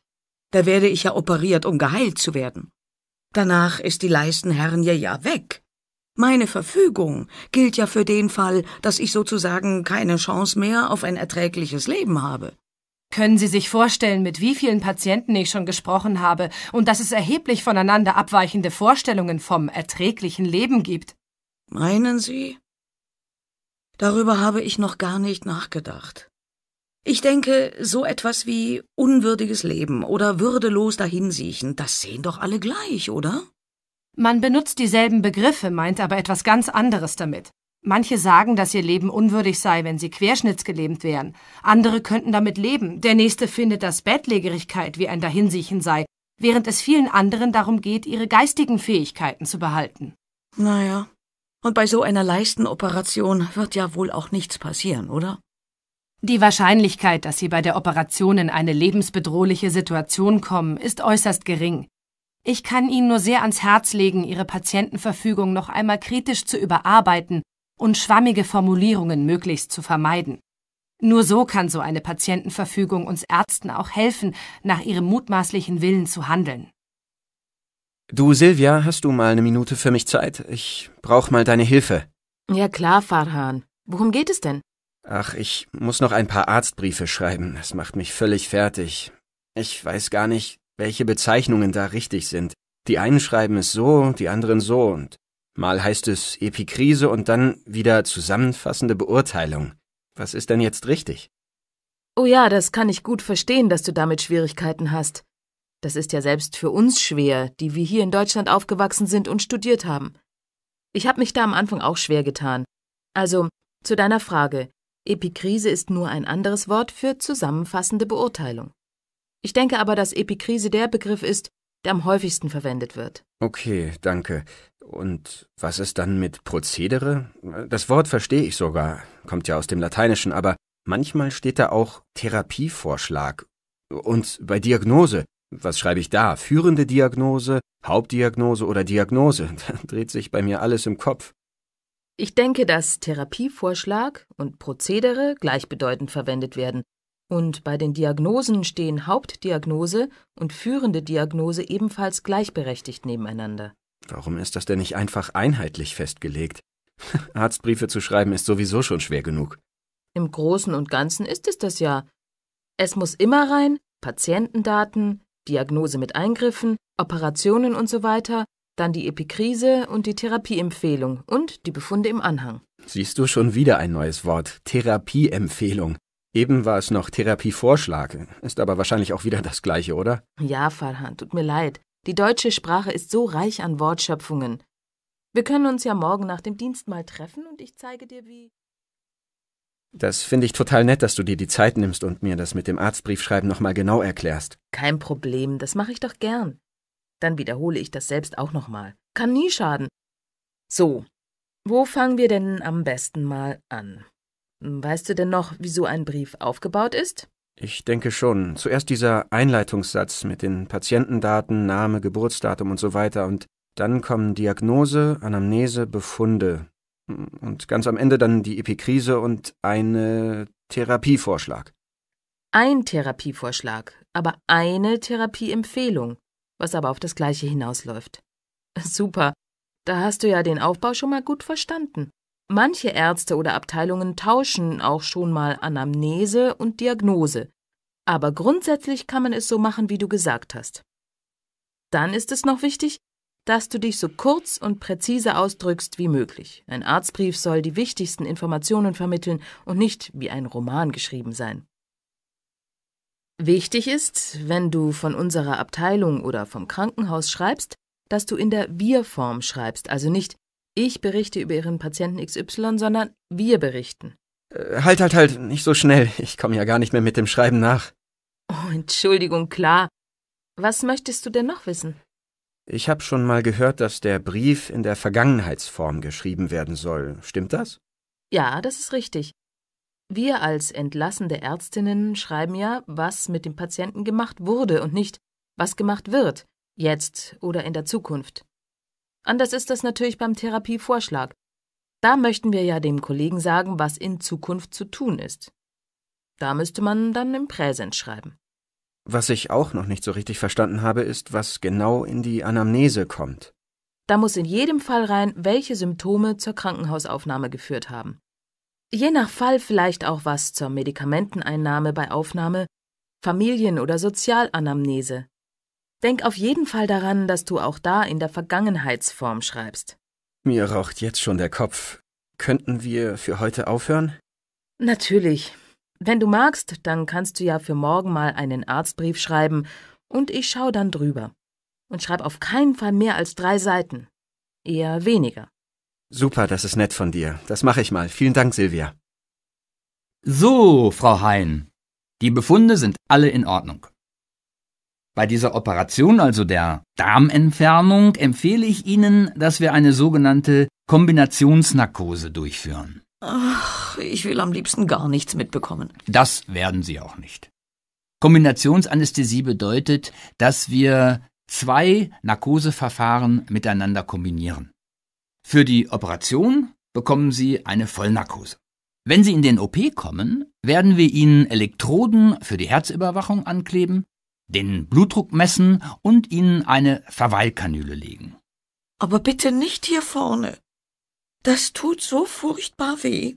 Speaker 6: Da werde ich ja operiert, um geheilt zu werden. Danach ist die Leistenherrn ja weg. Meine Verfügung gilt ja für den Fall, dass ich sozusagen keine Chance mehr auf ein erträgliches Leben habe.
Speaker 3: Können Sie sich vorstellen, mit wie vielen Patienten ich schon gesprochen habe und dass es erheblich voneinander abweichende Vorstellungen vom erträglichen Leben gibt?
Speaker 6: Meinen Sie? Darüber habe ich noch gar nicht nachgedacht. Ich denke, so etwas wie unwürdiges Leben oder würdelos dahinsiechen, das sehen doch alle gleich, oder?
Speaker 3: Man benutzt dieselben Begriffe, meint aber etwas ganz anderes damit. Manche sagen, dass ihr Leben unwürdig sei, wenn sie querschnittsgelähmt wären. Andere könnten damit leben. Der nächste findet, dass Bettlägerigkeit wie ein Dahinsiechen sei, während es vielen anderen darum geht, ihre geistigen Fähigkeiten zu behalten.
Speaker 6: Naja. Und bei so einer Leistenoperation wird ja wohl auch nichts passieren, oder?
Speaker 3: Die Wahrscheinlichkeit, dass Sie bei der Operation in eine lebensbedrohliche Situation kommen, ist äußerst gering. Ich kann Ihnen nur sehr ans Herz legen, Ihre Patientenverfügung noch einmal kritisch zu überarbeiten und schwammige Formulierungen möglichst zu vermeiden. Nur so kann so eine Patientenverfügung uns Ärzten auch helfen, nach ihrem mutmaßlichen Willen zu handeln.
Speaker 1: Du, Silvia, hast du mal eine Minute für mich Zeit? Ich brauch mal deine Hilfe.
Speaker 2: Ja klar, Farhan. Worum geht es denn?
Speaker 1: Ach, ich muss noch ein paar Arztbriefe schreiben. Das macht mich völlig fertig. Ich weiß gar nicht, welche Bezeichnungen da richtig sind. Die einen schreiben es so, die anderen so und mal heißt es Epikrise und dann wieder zusammenfassende Beurteilung. Was ist denn jetzt richtig?
Speaker 2: Oh ja, das kann ich gut verstehen, dass du damit Schwierigkeiten hast. Das ist ja selbst für uns schwer, die wir hier in Deutschland aufgewachsen sind und studiert haben. Ich habe mich da am Anfang auch schwer getan. Also, zu deiner Frage. Epikrise ist nur ein anderes Wort für zusammenfassende Beurteilung. Ich denke aber, dass Epikrise der Begriff ist, der am häufigsten verwendet wird.
Speaker 1: Okay, danke. Und was ist dann mit Prozedere? Das Wort verstehe ich sogar, kommt ja aus dem Lateinischen, aber manchmal steht da auch Therapievorschlag. Und bei Diagnose, was schreibe ich da? Führende Diagnose, Hauptdiagnose oder Diagnose? Da dreht sich bei mir alles im Kopf.
Speaker 2: Ich denke, dass Therapievorschlag und Prozedere gleichbedeutend verwendet werden. Und bei den Diagnosen stehen Hauptdiagnose und führende Diagnose ebenfalls gleichberechtigt nebeneinander.
Speaker 1: Warum ist das denn nicht einfach einheitlich festgelegt? Arztbriefe zu schreiben ist sowieso schon schwer genug.
Speaker 2: Im Großen und Ganzen ist es das ja. Es muss immer rein, Patientendaten, Diagnose mit Eingriffen, Operationen und so weiter, dann die Epikrise und die Therapieempfehlung und die Befunde im Anhang.
Speaker 1: Siehst du schon wieder ein neues Wort. Therapieempfehlung. Eben war es noch Therapievorschlag, ist aber wahrscheinlich auch wieder das gleiche, oder?
Speaker 2: Ja, Farhan, tut mir leid. Die deutsche Sprache ist so reich an Wortschöpfungen. Wir können uns ja morgen nach dem Dienst mal treffen und ich zeige dir, wie.
Speaker 1: Das finde ich total nett, dass du dir die Zeit nimmst und mir das mit dem Arztbriefschreiben nochmal genau erklärst.
Speaker 2: Kein Problem, das mache ich doch gern. Dann wiederhole ich das selbst auch nochmal. Kann nie schaden. So, wo fangen wir denn am besten mal an? Weißt du denn noch, wie so ein Brief aufgebaut ist?
Speaker 1: Ich denke schon. Zuerst dieser Einleitungssatz mit den Patientendaten, Name, Geburtsdatum und so weiter und dann kommen Diagnose, Anamnese, Befunde und ganz am Ende dann die Epikrise und eine Therapievorschlag.
Speaker 2: Ein Therapievorschlag, aber eine Therapieempfehlung was aber auf das Gleiche hinausläuft. Super, da hast du ja den Aufbau schon mal gut verstanden. Manche Ärzte oder Abteilungen tauschen auch schon mal Anamnese und Diagnose. Aber grundsätzlich kann man es so machen, wie du gesagt hast. Dann ist es noch wichtig, dass du dich so kurz und präzise ausdrückst wie möglich. Ein Arztbrief soll die wichtigsten Informationen vermitteln und nicht wie ein Roman geschrieben sein. Wichtig ist, wenn du von unserer Abteilung oder vom Krankenhaus schreibst, dass du in der Wir-Form schreibst, also nicht ich berichte über Ihren Patienten XY, sondern wir berichten.
Speaker 1: Äh, halt, halt, halt, nicht so schnell. Ich komme ja gar nicht mehr mit dem Schreiben nach.
Speaker 2: Oh, Entschuldigung, klar. Was möchtest du denn noch wissen?
Speaker 1: Ich habe schon mal gehört, dass der Brief in der Vergangenheitsform geschrieben werden soll. Stimmt das?
Speaker 2: Ja, das ist richtig. Wir als entlassende Ärztinnen schreiben ja, was mit dem Patienten gemacht wurde und nicht, was gemacht wird, jetzt oder in der Zukunft. Anders ist das natürlich beim Therapievorschlag. Da möchten wir ja dem Kollegen sagen, was in Zukunft zu tun ist. Da müsste man dann im Präsens schreiben.
Speaker 1: Was ich auch noch nicht so richtig verstanden habe, ist, was genau in die Anamnese kommt.
Speaker 2: Da muss in jedem Fall rein, welche Symptome zur Krankenhausaufnahme geführt haben. Je nach Fall vielleicht auch was zur Medikamenteneinnahme bei Aufnahme, Familien- oder Sozialanamnese, Denk auf jeden Fall daran, dass du auch da in der Vergangenheitsform schreibst.
Speaker 1: Mir raucht jetzt schon der Kopf. Könnten wir für heute aufhören?
Speaker 2: Natürlich. Wenn du magst, dann kannst du ja für morgen mal einen Arztbrief schreiben und ich schau dann drüber. Und schreib auf keinen Fall mehr als drei Seiten. Eher weniger.
Speaker 1: Super, das ist nett von dir. Das mache ich mal. Vielen Dank, Silvia.
Speaker 8: So, Frau Hein. Die Befunde sind alle in Ordnung. Bei dieser Operation, also der Darmentfernung, empfehle ich Ihnen, dass wir eine sogenannte Kombinationsnarkose durchführen.
Speaker 6: Ach, ich will am liebsten gar nichts mitbekommen.
Speaker 8: Das werden Sie auch nicht. Kombinationsanästhesie bedeutet, dass wir zwei Narkoseverfahren miteinander kombinieren. Für die Operation bekommen Sie eine Vollnarkose. Wenn Sie in den OP kommen, werden wir Ihnen Elektroden für die Herzüberwachung ankleben den Blutdruck messen und ihnen eine Verweilkanüle legen.
Speaker 6: Aber bitte nicht hier vorne. Das tut so furchtbar weh.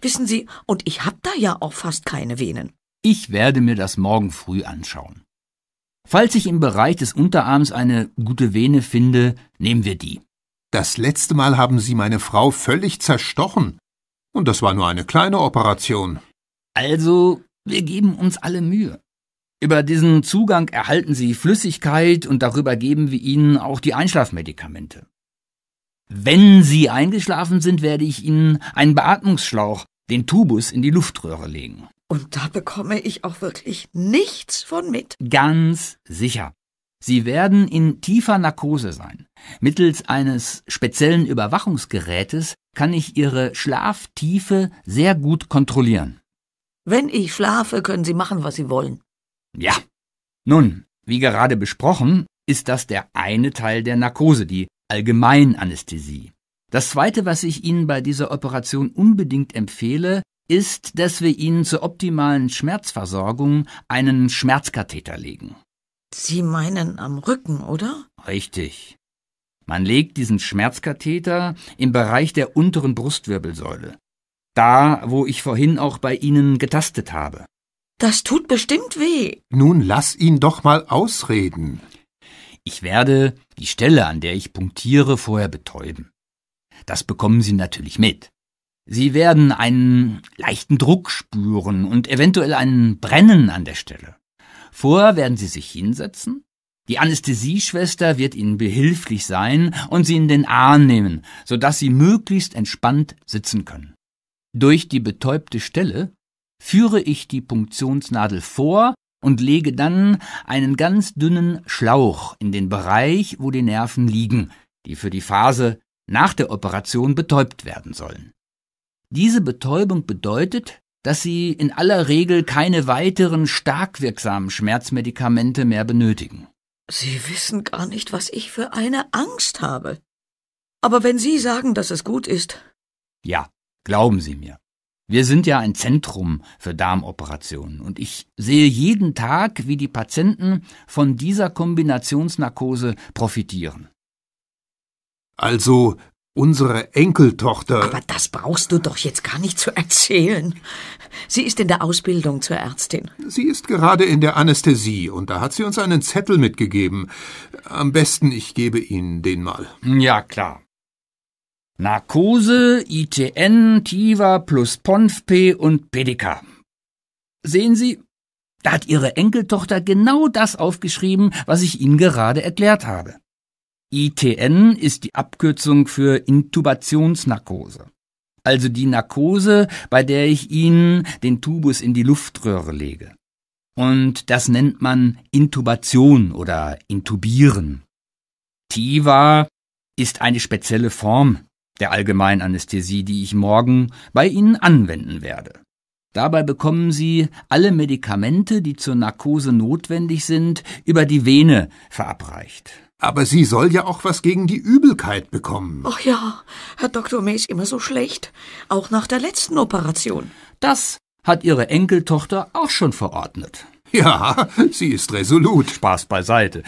Speaker 6: Wissen Sie, und ich hab da ja auch fast keine Venen.
Speaker 8: Ich werde mir das morgen früh anschauen. Falls ich im Bereich des Unterarms eine gute Vene finde, nehmen wir die.
Speaker 5: Das letzte Mal haben Sie meine Frau völlig zerstochen. Und das war nur eine kleine Operation.
Speaker 8: Also, wir geben uns alle Mühe. Über diesen Zugang erhalten Sie Flüssigkeit und darüber geben wir Ihnen auch die Einschlafmedikamente. Wenn Sie eingeschlafen sind, werde ich Ihnen einen Beatmungsschlauch, den Tubus, in die Luftröhre legen.
Speaker 6: Und da bekomme ich auch wirklich nichts von mit.
Speaker 8: Ganz sicher. Sie werden in tiefer Narkose sein. Mittels eines speziellen Überwachungsgerätes kann ich Ihre Schlaftiefe sehr gut kontrollieren.
Speaker 6: Wenn ich schlafe, können Sie machen, was Sie wollen.
Speaker 8: Ja. Nun, wie gerade besprochen, ist das der eine Teil der Narkose, die Allgemeinanästhesie. Das zweite, was ich Ihnen bei dieser Operation unbedingt empfehle, ist, dass wir Ihnen zur optimalen Schmerzversorgung einen Schmerzkatheter legen.
Speaker 6: Sie meinen am Rücken, oder?
Speaker 8: Richtig. Man legt diesen Schmerzkatheter im Bereich der unteren Brustwirbelsäule. Da, wo ich vorhin auch bei Ihnen getastet habe.
Speaker 6: Das tut bestimmt weh.
Speaker 5: Nun lass ihn doch mal ausreden.
Speaker 8: Ich werde die Stelle, an der ich punktiere, vorher betäuben. Das bekommen Sie natürlich mit. Sie werden einen leichten Druck spüren und eventuell einen Brennen an der Stelle. Vorher werden Sie sich hinsetzen. Die Anästhesieschwester wird Ihnen behilflich sein und Sie in den Arm nehmen, sodass Sie möglichst entspannt sitzen können. Durch die betäubte Stelle führe ich die Punktionsnadel vor und lege dann einen ganz dünnen Schlauch in den Bereich, wo die Nerven liegen, die für die Phase nach der Operation betäubt werden sollen. Diese Betäubung bedeutet, dass Sie in aller Regel keine weiteren stark wirksamen Schmerzmedikamente mehr benötigen.
Speaker 6: Sie wissen gar nicht, was ich für eine Angst habe. Aber wenn Sie sagen, dass es gut ist.
Speaker 8: Ja, glauben Sie mir. Wir sind ja ein Zentrum für Darmoperationen und ich sehe jeden Tag, wie die Patienten von dieser Kombinationsnarkose profitieren.
Speaker 5: Also, Unsere Enkeltochter.
Speaker 6: Aber das brauchst du doch jetzt gar nicht zu erzählen. Sie ist in der Ausbildung zur Ärztin.
Speaker 5: Sie ist gerade in der Anästhesie und da hat sie uns einen Zettel mitgegeben. Am besten, ich gebe Ihnen den mal.
Speaker 8: Ja, klar. Narkose, ITN, TIVA plus PONFP und PDK. Sehen Sie, da hat Ihre Enkeltochter genau das aufgeschrieben, was ich Ihnen gerade erklärt habe. ITN ist die Abkürzung für Intubationsnarkose. Also die Narkose, bei der ich Ihnen den Tubus in die Luftröhre lege. Und das nennt man Intubation oder Intubieren. TIVA ist eine spezielle Form der Allgemeinanästhesie, die ich morgen bei Ihnen anwenden werde. Dabei bekommen Sie alle Medikamente, die zur Narkose notwendig sind, über die Vene verabreicht.
Speaker 5: Aber sie soll ja auch was gegen die Übelkeit bekommen.
Speaker 6: Ach ja, Herr Dr. May ist immer so schlecht. Auch nach der letzten Operation.
Speaker 8: Das hat Ihre Enkeltochter auch schon verordnet.
Speaker 5: Ja, sie ist resolut.
Speaker 8: Spaß beiseite.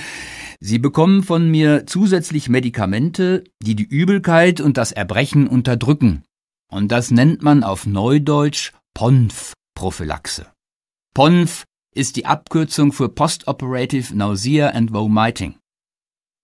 Speaker 8: Sie bekommen von mir zusätzlich Medikamente, die die Übelkeit und das Erbrechen unterdrücken. Und das nennt man auf Neudeutsch PONF-Prophylaxe. PONF ist die Abkürzung für Postoperative Nausea and Vomiting.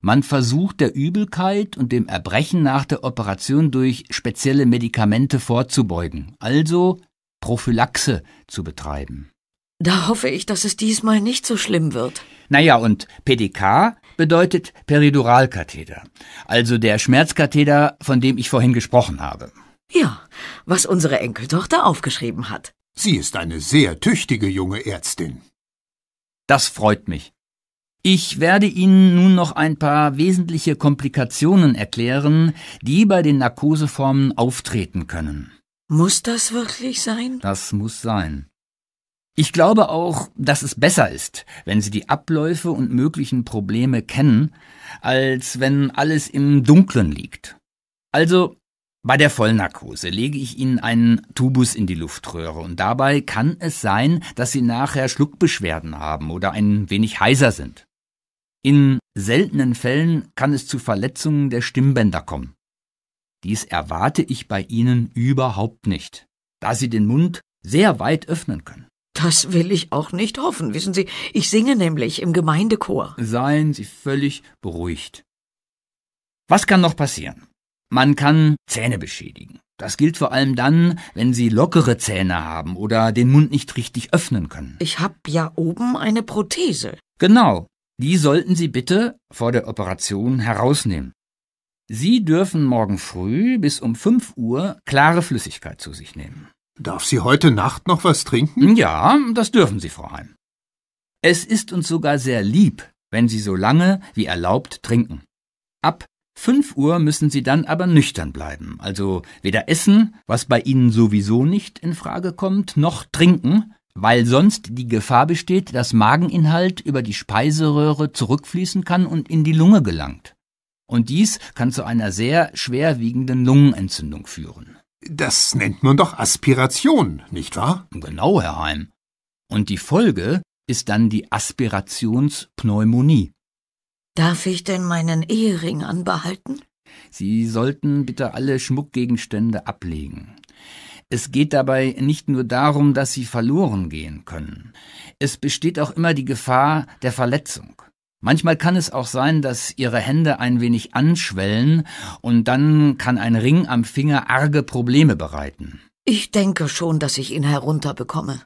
Speaker 8: Man versucht der Übelkeit und dem Erbrechen nach der Operation durch spezielle Medikamente vorzubeugen, also Prophylaxe zu betreiben.
Speaker 6: Da hoffe ich, dass es diesmal nicht so schlimm wird.
Speaker 8: Naja, und PDK bedeutet Periduralkatheter, also der Schmerzkatheter, von dem ich vorhin gesprochen habe.
Speaker 6: Ja, was unsere Enkeltochter aufgeschrieben hat.
Speaker 5: Sie ist eine sehr tüchtige junge Ärztin.
Speaker 8: Das freut mich. Ich werde Ihnen nun noch ein paar wesentliche Komplikationen erklären, die bei den Narkoseformen auftreten können.
Speaker 6: Muss das wirklich sein?
Speaker 8: Das muss sein. Ich glaube auch, dass es besser ist, wenn Sie die Abläufe und möglichen Probleme kennen, als wenn alles im Dunklen liegt. Also, bei der Vollnarkose lege ich Ihnen einen Tubus in die Luftröhre und dabei kann es sein, dass Sie nachher Schluckbeschwerden haben oder ein wenig heiser sind. In seltenen Fällen kann es zu Verletzungen der Stimmbänder kommen. Dies erwarte ich bei Ihnen überhaupt nicht, da Sie den Mund sehr weit öffnen können.
Speaker 6: Das will ich auch nicht hoffen, wissen Sie. Ich singe nämlich im Gemeindechor.
Speaker 8: Seien Sie völlig beruhigt. Was kann noch passieren? Man kann Zähne beschädigen. Das gilt vor allem dann, wenn Sie lockere Zähne haben oder den Mund nicht richtig öffnen können.
Speaker 6: Ich hab ja oben eine Prothese.
Speaker 8: Genau, die sollten Sie bitte vor der Operation herausnehmen. Sie dürfen morgen früh bis um 5 Uhr klare Flüssigkeit zu sich nehmen.
Speaker 5: Darf sie heute Nacht noch was trinken?
Speaker 8: Ja, das dürfen Sie, Frau Heim. Es ist uns sogar sehr lieb, wenn Sie so lange wie erlaubt trinken. Ab 5 Uhr müssen Sie dann aber nüchtern bleiben, also weder essen, was bei Ihnen sowieso nicht in Frage kommt, noch trinken, weil sonst die Gefahr besteht, dass Mageninhalt über die Speiseröhre zurückfließen kann und in die Lunge gelangt. Und dies kann zu einer sehr schwerwiegenden Lungenentzündung führen.
Speaker 5: Das nennt man doch Aspiration, nicht wahr?
Speaker 8: Genau, Herr Heim. Und die Folge ist dann die Aspirationspneumonie.
Speaker 6: Darf ich denn meinen Ehering anbehalten?
Speaker 8: Sie sollten bitte alle Schmuckgegenstände ablegen. Es geht dabei nicht nur darum, dass sie verloren gehen können. Es besteht auch immer die Gefahr der Verletzung. Manchmal kann es auch sein, dass ihre Hände ein wenig anschwellen und dann kann ein Ring am Finger arge Probleme bereiten.
Speaker 6: Ich denke schon, dass ich ihn herunterbekomme.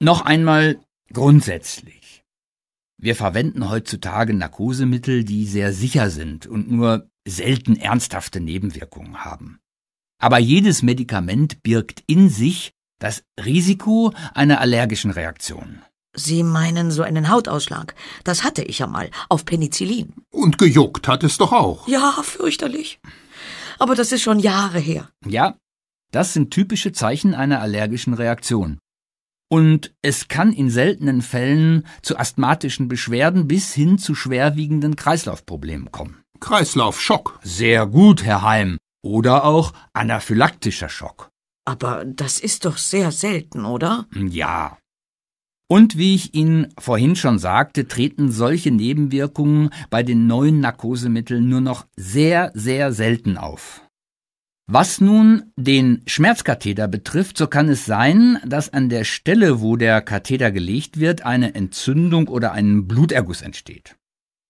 Speaker 8: Noch einmal grundsätzlich. Wir verwenden heutzutage Narkosemittel, die sehr sicher sind und nur selten ernsthafte Nebenwirkungen haben. Aber jedes Medikament birgt in sich das Risiko einer allergischen Reaktion.
Speaker 6: Sie meinen so einen Hautausschlag? Das hatte ich ja mal, auf Penicillin.
Speaker 5: Und gejuckt hat es doch auch.
Speaker 6: Ja, fürchterlich. Aber das ist schon Jahre her.
Speaker 8: Ja, das sind typische Zeichen einer allergischen Reaktion. Und es kann in seltenen Fällen zu asthmatischen Beschwerden bis hin zu schwerwiegenden Kreislaufproblemen kommen.
Speaker 5: Kreislaufschock.
Speaker 8: Sehr gut, Herr Heim. Oder auch anaphylaktischer Schock.
Speaker 6: Aber das ist doch sehr selten, oder?
Speaker 8: Ja. Und wie ich Ihnen vorhin schon sagte, treten solche Nebenwirkungen bei den neuen Narkosemitteln nur noch sehr, sehr selten auf. Was nun den Schmerzkatheter betrifft, so kann es sein, dass an der Stelle, wo der Katheter gelegt wird, eine Entzündung oder ein Bluterguss entsteht.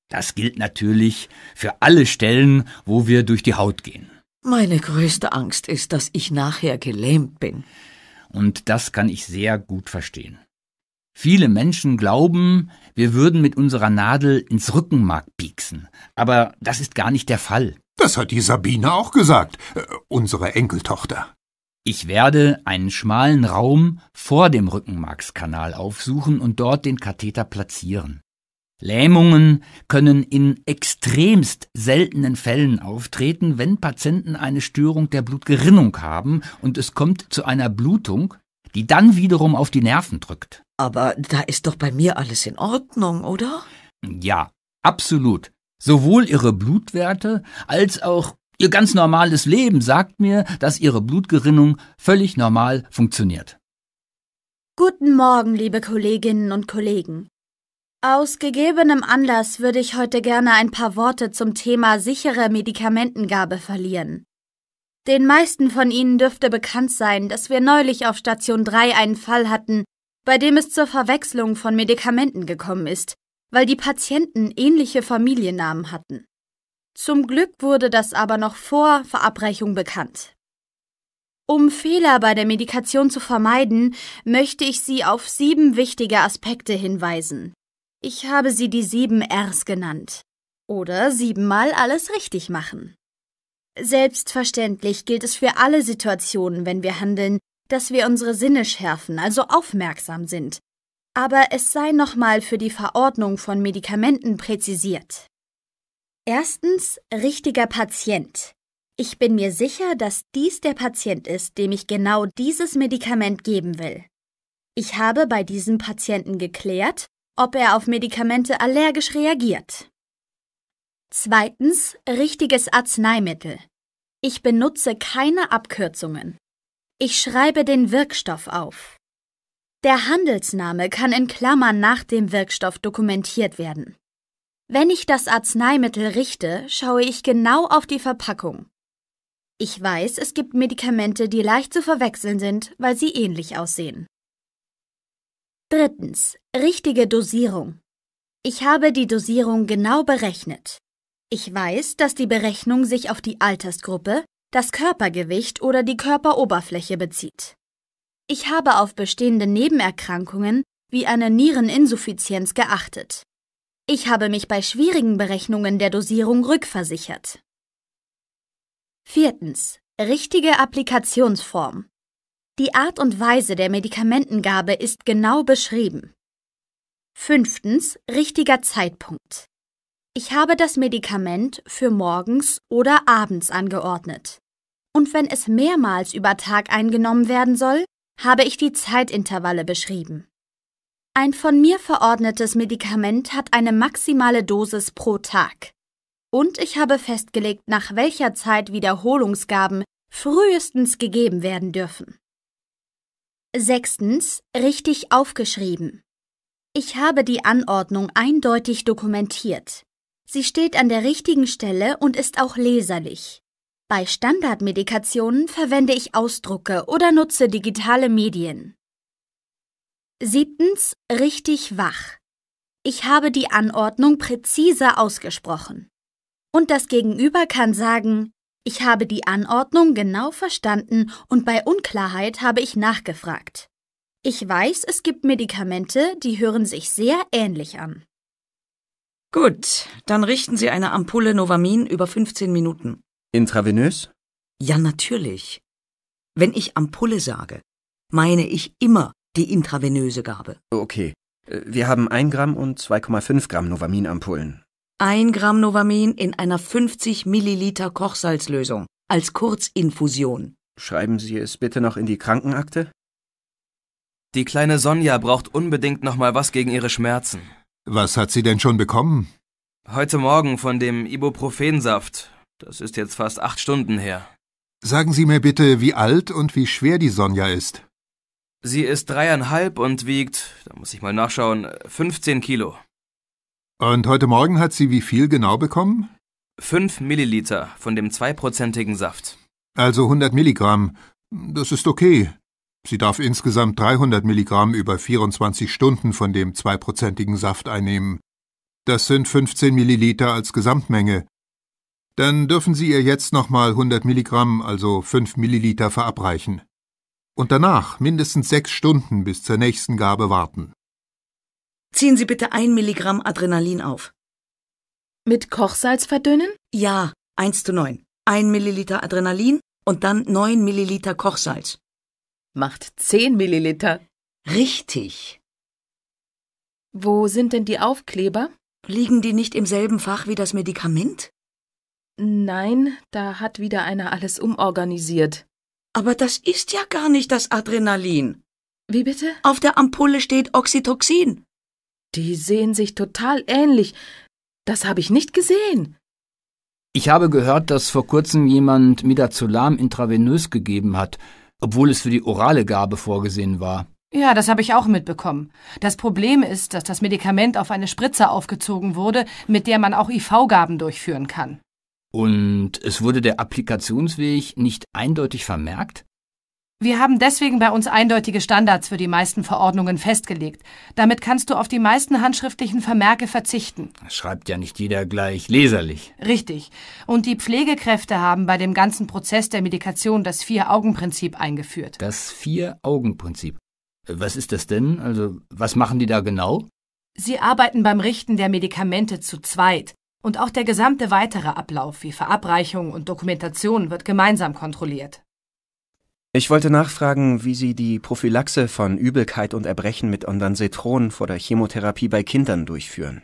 Speaker 8: Das gilt natürlich für alle Stellen, wo wir durch die Haut gehen.
Speaker 6: Meine größte Angst ist, dass ich nachher gelähmt bin.
Speaker 8: Und das kann ich sehr gut verstehen. Viele Menschen glauben, wir würden mit unserer Nadel ins Rückenmark pieksen, aber das ist gar nicht der Fall.
Speaker 5: Das hat die Sabine auch gesagt, äh, unsere Enkeltochter.
Speaker 8: Ich werde einen schmalen Raum vor dem Rückenmarkskanal aufsuchen und dort den Katheter platzieren. Lähmungen können in extremst seltenen Fällen auftreten, wenn Patienten eine Störung der Blutgerinnung haben und es kommt zu einer Blutung, die dann wiederum auf die Nerven drückt.
Speaker 6: Aber da ist doch bei mir alles in Ordnung, oder?
Speaker 8: Ja, absolut. Sowohl ihre Blutwerte als auch ihr ganz normales Leben sagt mir, dass ihre Blutgerinnung völlig normal funktioniert.
Speaker 7: Guten Morgen, liebe Kolleginnen und Kollegen. Aus gegebenem Anlass würde ich heute gerne ein paar Worte zum Thema sichere Medikamentengabe verlieren. Den meisten von Ihnen dürfte bekannt sein, dass wir neulich auf Station 3 einen Fall hatten, bei dem es zur Verwechslung von Medikamenten gekommen ist, weil die Patienten ähnliche Familiennamen hatten. Zum Glück wurde das aber noch vor Verabreichung bekannt. Um Fehler bei der Medikation zu vermeiden, möchte ich Sie auf sieben wichtige Aspekte hinweisen. Ich habe sie die sieben Rs genannt. Oder siebenmal alles richtig machen. Selbstverständlich gilt es für alle Situationen, wenn wir handeln, dass wir unsere Sinne schärfen, also aufmerksam sind. Aber es sei nochmal für die Verordnung von Medikamenten präzisiert. Erstens, richtiger Patient. Ich bin mir sicher, dass dies der Patient ist, dem ich genau dieses Medikament geben will. Ich habe bei diesem Patienten geklärt, ob er auf Medikamente allergisch reagiert. Zweitens, richtiges Arzneimittel. Ich benutze keine Abkürzungen. Ich schreibe den Wirkstoff auf. Der Handelsname kann in Klammern nach dem Wirkstoff dokumentiert werden. Wenn ich das Arzneimittel richte, schaue ich genau auf die Verpackung. Ich weiß, es gibt Medikamente, die leicht zu verwechseln sind, weil sie ähnlich aussehen. Drittens. Richtige Dosierung. Ich habe die Dosierung genau berechnet. Ich weiß, dass die Berechnung sich auf die Altersgruppe, das Körpergewicht oder die Körperoberfläche bezieht. Ich habe auf bestehende Nebenerkrankungen wie eine Niereninsuffizienz geachtet. Ich habe mich bei schwierigen Berechnungen der Dosierung rückversichert. Viertens. Richtige Applikationsform. Die Art und Weise der Medikamentengabe ist genau beschrieben. Fünftens. Richtiger Zeitpunkt. Ich habe das Medikament für morgens oder abends angeordnet. Und wenn es mehrmals über Tag eingenommen werden soll, habe ich die Zeitintervalle beschrieben. Ein von mir verordnetes Medikament hat eine maximale Dosis pro Tag. Und ich habe festgelegt, nach welcher Zeit Wiederholungsgaben frühestens gegeben werden dürfen. Sechstens, richtig aufgeschrieben. Ich habe die Anordnung eindeutig dokumentiert. Sie steht an der richtigen Stelle und ist auch leserlich. Bei Standardmedikationen verwende ich Ausdrucke oder nutze digitale Medien. Siebtens, richtig wach. Ich habe die Anordnung präzise ausgesprochen. Und das Gegenüber kann sagen, ich habe die Anordnung genau verstanden und bei Unklarheit habe ich nachgefragt. Ich weiß, es gibt Medikamente, die hören sich sehr ähnlich an.
Speaker 6: Gut, dann richten Sie eine Ampulle Novamin über 15 Minuten.
Speaker 1: Intravenös?
Speaker 6: Ja, natürlich. Wenn ich Ampulle sage, meine ich immer die intravenöse Gabe.
Speaker 1: Okay. Äh, wir haben 1 Gramm und 2,5 Gramm Novaminampullen.
Speaker 6: Ein Gramm Novamin in einer 50 Milliliter Kochsalzlösung als Kurzinfusion.
Speaker 1: Schreiben Sie es bitte noch in die Krankenakte?
Speaker 4: Die kleine Sonja braucht unbedingt noch mal was gegen ihre Schmerzen.
Speaker 5: Was hat sie denn schon bekommen?
Speaker 4: Heute Morgen von dem Ibuprofensaft. Das ist jetzt fast acht Stunden her.
Speaker 5: Sagen Sie mir bitte, wie alt und wie schwer die Sonja ist.
Speaker 4: Sie ist dreieinhalb und wiegt, da muss ich mal nachschauen, 15 Kilo.
Speaker 5: Und heute Morgen hat sie wie viel genau bekommen?
Speaker 4: 5 Milliliter von dem zweiprozentigen Saft.
Speaker 5: Also 100 Milligramm. Das ist okay. Sie darf insgesamt 300 Milligramm über 24 Stunden von dem zweiprozentigen Saft einnehmen. Das sind 15 Milliliter als Gesamtmenge. Dann dürfen Sie ihr jetzt nochmal 100 Milligramm, also 5 Milliliter, verabreichen. Und danach mindestens sechs Stunden bis zur nächsten Gabe warten.
Speaker 6: Ziehen Sie bitte ein Milligramm Adrenalin auf.
Speaker 2: Mit Kochsalz verdünnen?
Speaker 6: Ja, 1 zu 9. Ein Milliliter Adrenalin und dann 9 Milliliter Kochsalz.
Speaker 2: Macht 10 Milliliter.
Speaker 6: Richtig.
Speaker 2: Wo sind denn die Aufkleber?
Speaker 6: Liegen die nicht im selben Fach wie das Medikament?
Speaker 2: Nein, da hat wieder einer alles umorganisiert.
Speaker 6: Aber das ist ja gar nicht das Adrenalin.
Speaker 2: Wie bitte?
Speaker 6: Auf der Ampulle steht Oxytocin.
Speaker 2: Die sehen sich total ähnlich. Das habe ich nicht gesehen.
Speaker 8: Ich habe gehört, dass vor kurzem jemand Midazolam intravenös gegeben hat, obwohl es für die orale Gabe vorgesehen war.
Speaker 3: Ja, das habe ich auch mitbekommen. Das Problem ist, dass das Medikament auf eine Spritze aufgezogen wurde, mit der man auch IV-Gaben durchführen kann.
Speaker 8: Und es wurde der Applikationsweg nicht eindeutig vermerkt?
Speaker 3: Wir haben deswegen bei uns eindeutige Standards für die meisten Verordnungen festgelegt. Damit kannst du auf die meisten handschriftlichen Vermerke verzichten.
Speaker 8: Schreibt ja nicht jeder gleich leserlich.
Speaker 3: Richtig. Und die Pflegekräfte haben bei dem ganzen Prozess der Medikation das Vier-Augen-Prinzip eingeführt.
Speaker 8: Das Vier-Augen-Prinzip. Was ist das denn? Also, was machen die da genau?
Speaker 3: Sie arbeiten beim Richten der Medikamente zu zweit. Und auch der gesamte weitere Ablauf wie Verabreichung und Dokumentation wird gemeinsam kontrolliert.
Speaker 1: Ich wollte nachfragen, wie Sie die Prophylaxe von Übelkeit und Erbrechen mit Ondansetron vor der Chemotherapie bei Kindern durchführen.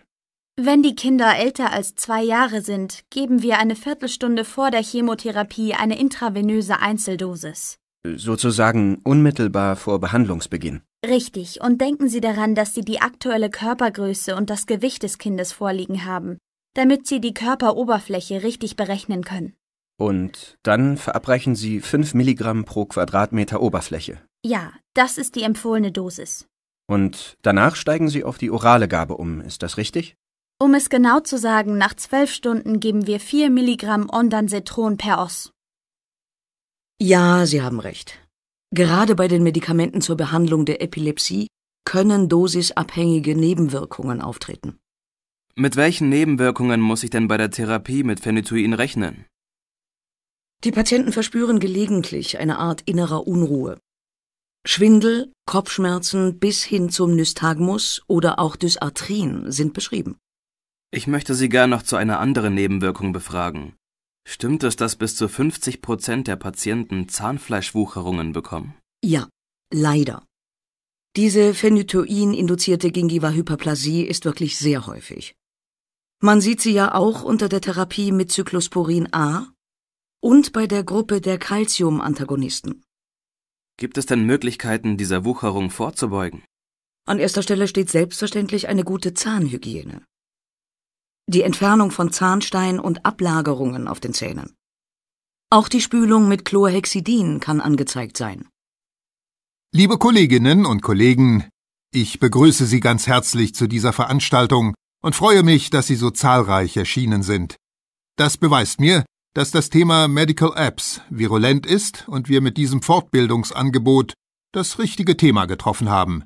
Speaker 7: Wenn die Kinder älter als zwei Jahre sind, geben wir eine Viertelstunde vor der Chemotherapie eine intravenöse Einzeldosis.
Speaker 1: Sozusagen unmittelbar vor Behandlungsbeginn.
Speaker 7: Richtig, und denken Sie daran, dass Sie die aktuelle Körpergröße und das Gewicht des Kindes vorliegen haben, damit Sie die Körperoberfläche richtig berechnen können.
Speaker 1: Und dann verabreichen Sie 5 Milligramm pro Quadratmeter Oberfläche.
Speaker 7: Ja, das ist die empfohlene Dosis.
Speaker 1: Und danach steigen Sie auf die orale Gabe um, ist das richtig?
Speaker 7: Um es genau zu sagen, nach zwölf Stunden geben wir 4 Milligramm Ondansetron per Os.
Speaker 6: Ja, Sie haben recht. Gerade bei den Medikamenten zur Behandlung der Epilepsie können dosisabhängige Nebenwirkungen auftreten.
Speaker 4: Mit welchen Nebenwirkungen muss ich denn bei der Therapie mit Phenytoin rechnen?
Speaker 6: Die Patienten verspüren gelegentlich eine Art innerer Unruhe. Schwindel, Kopfschmerzen bis hin zum Nystagmus oder auch Dysarthrin sind beschrieben.
Speaker 4: Ich möchte Sie gern noch zu einer anderen Nebenwirkung befragen. Stimmt es, dass bis zu 50 Prozent der Patienten Zahnfleischwucherungen bekommen?
Speaker 6: Ja, leider. Diese Phenytoin-induzierte Gingiva-Hyperplasie ist wirklich sehr häufig. Man sieht sie ja auch unter der Therapie mit Cyclosporin A und bei der Gruppe der Calcium-Antagonisten.
Speaker 4: Gibt es denn Möglichkeiten, dieser Wucherung vorzubeugen?
Speaker 6: An erster Stelle steht selbstverständlich eine gute Zahnhygiene. Die Entfernung von Zahnstein und Ablagerungen auf den Zähnen. Auch die Spülung mit Chlorhexidin kann angezeigt sein.
Speaker 5: Liebe Kolleginnen und Kollegen, ich begrüße Sie ganz herzlich zu dieser Veranstaltung und freue mich, dass Sie so zahlreich erschienen sind. Das beweist mir, dass das Thema Medical Apps virulent ist und wir mit diesem Fortbildungsangebot das richtige Thema getroffen haben.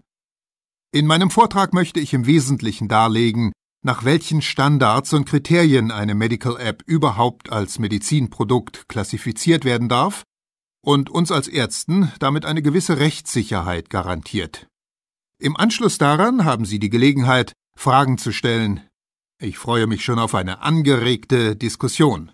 Speaker 5: In meinem Vortrag möchte ich im Wesentlichen darlegen, nach welchen Standards und Kriterien eine Medical App überhaupt als Medizinprodukt klassifiziert werden darf und uns als Ärzten damit eine gewisse Rechtssicherheit garantiert. Im Anschluss daran haben Sie die Gelegenheit, Fragen zu stellen. Ich freue mich schon auf eine angeregte Diskussion.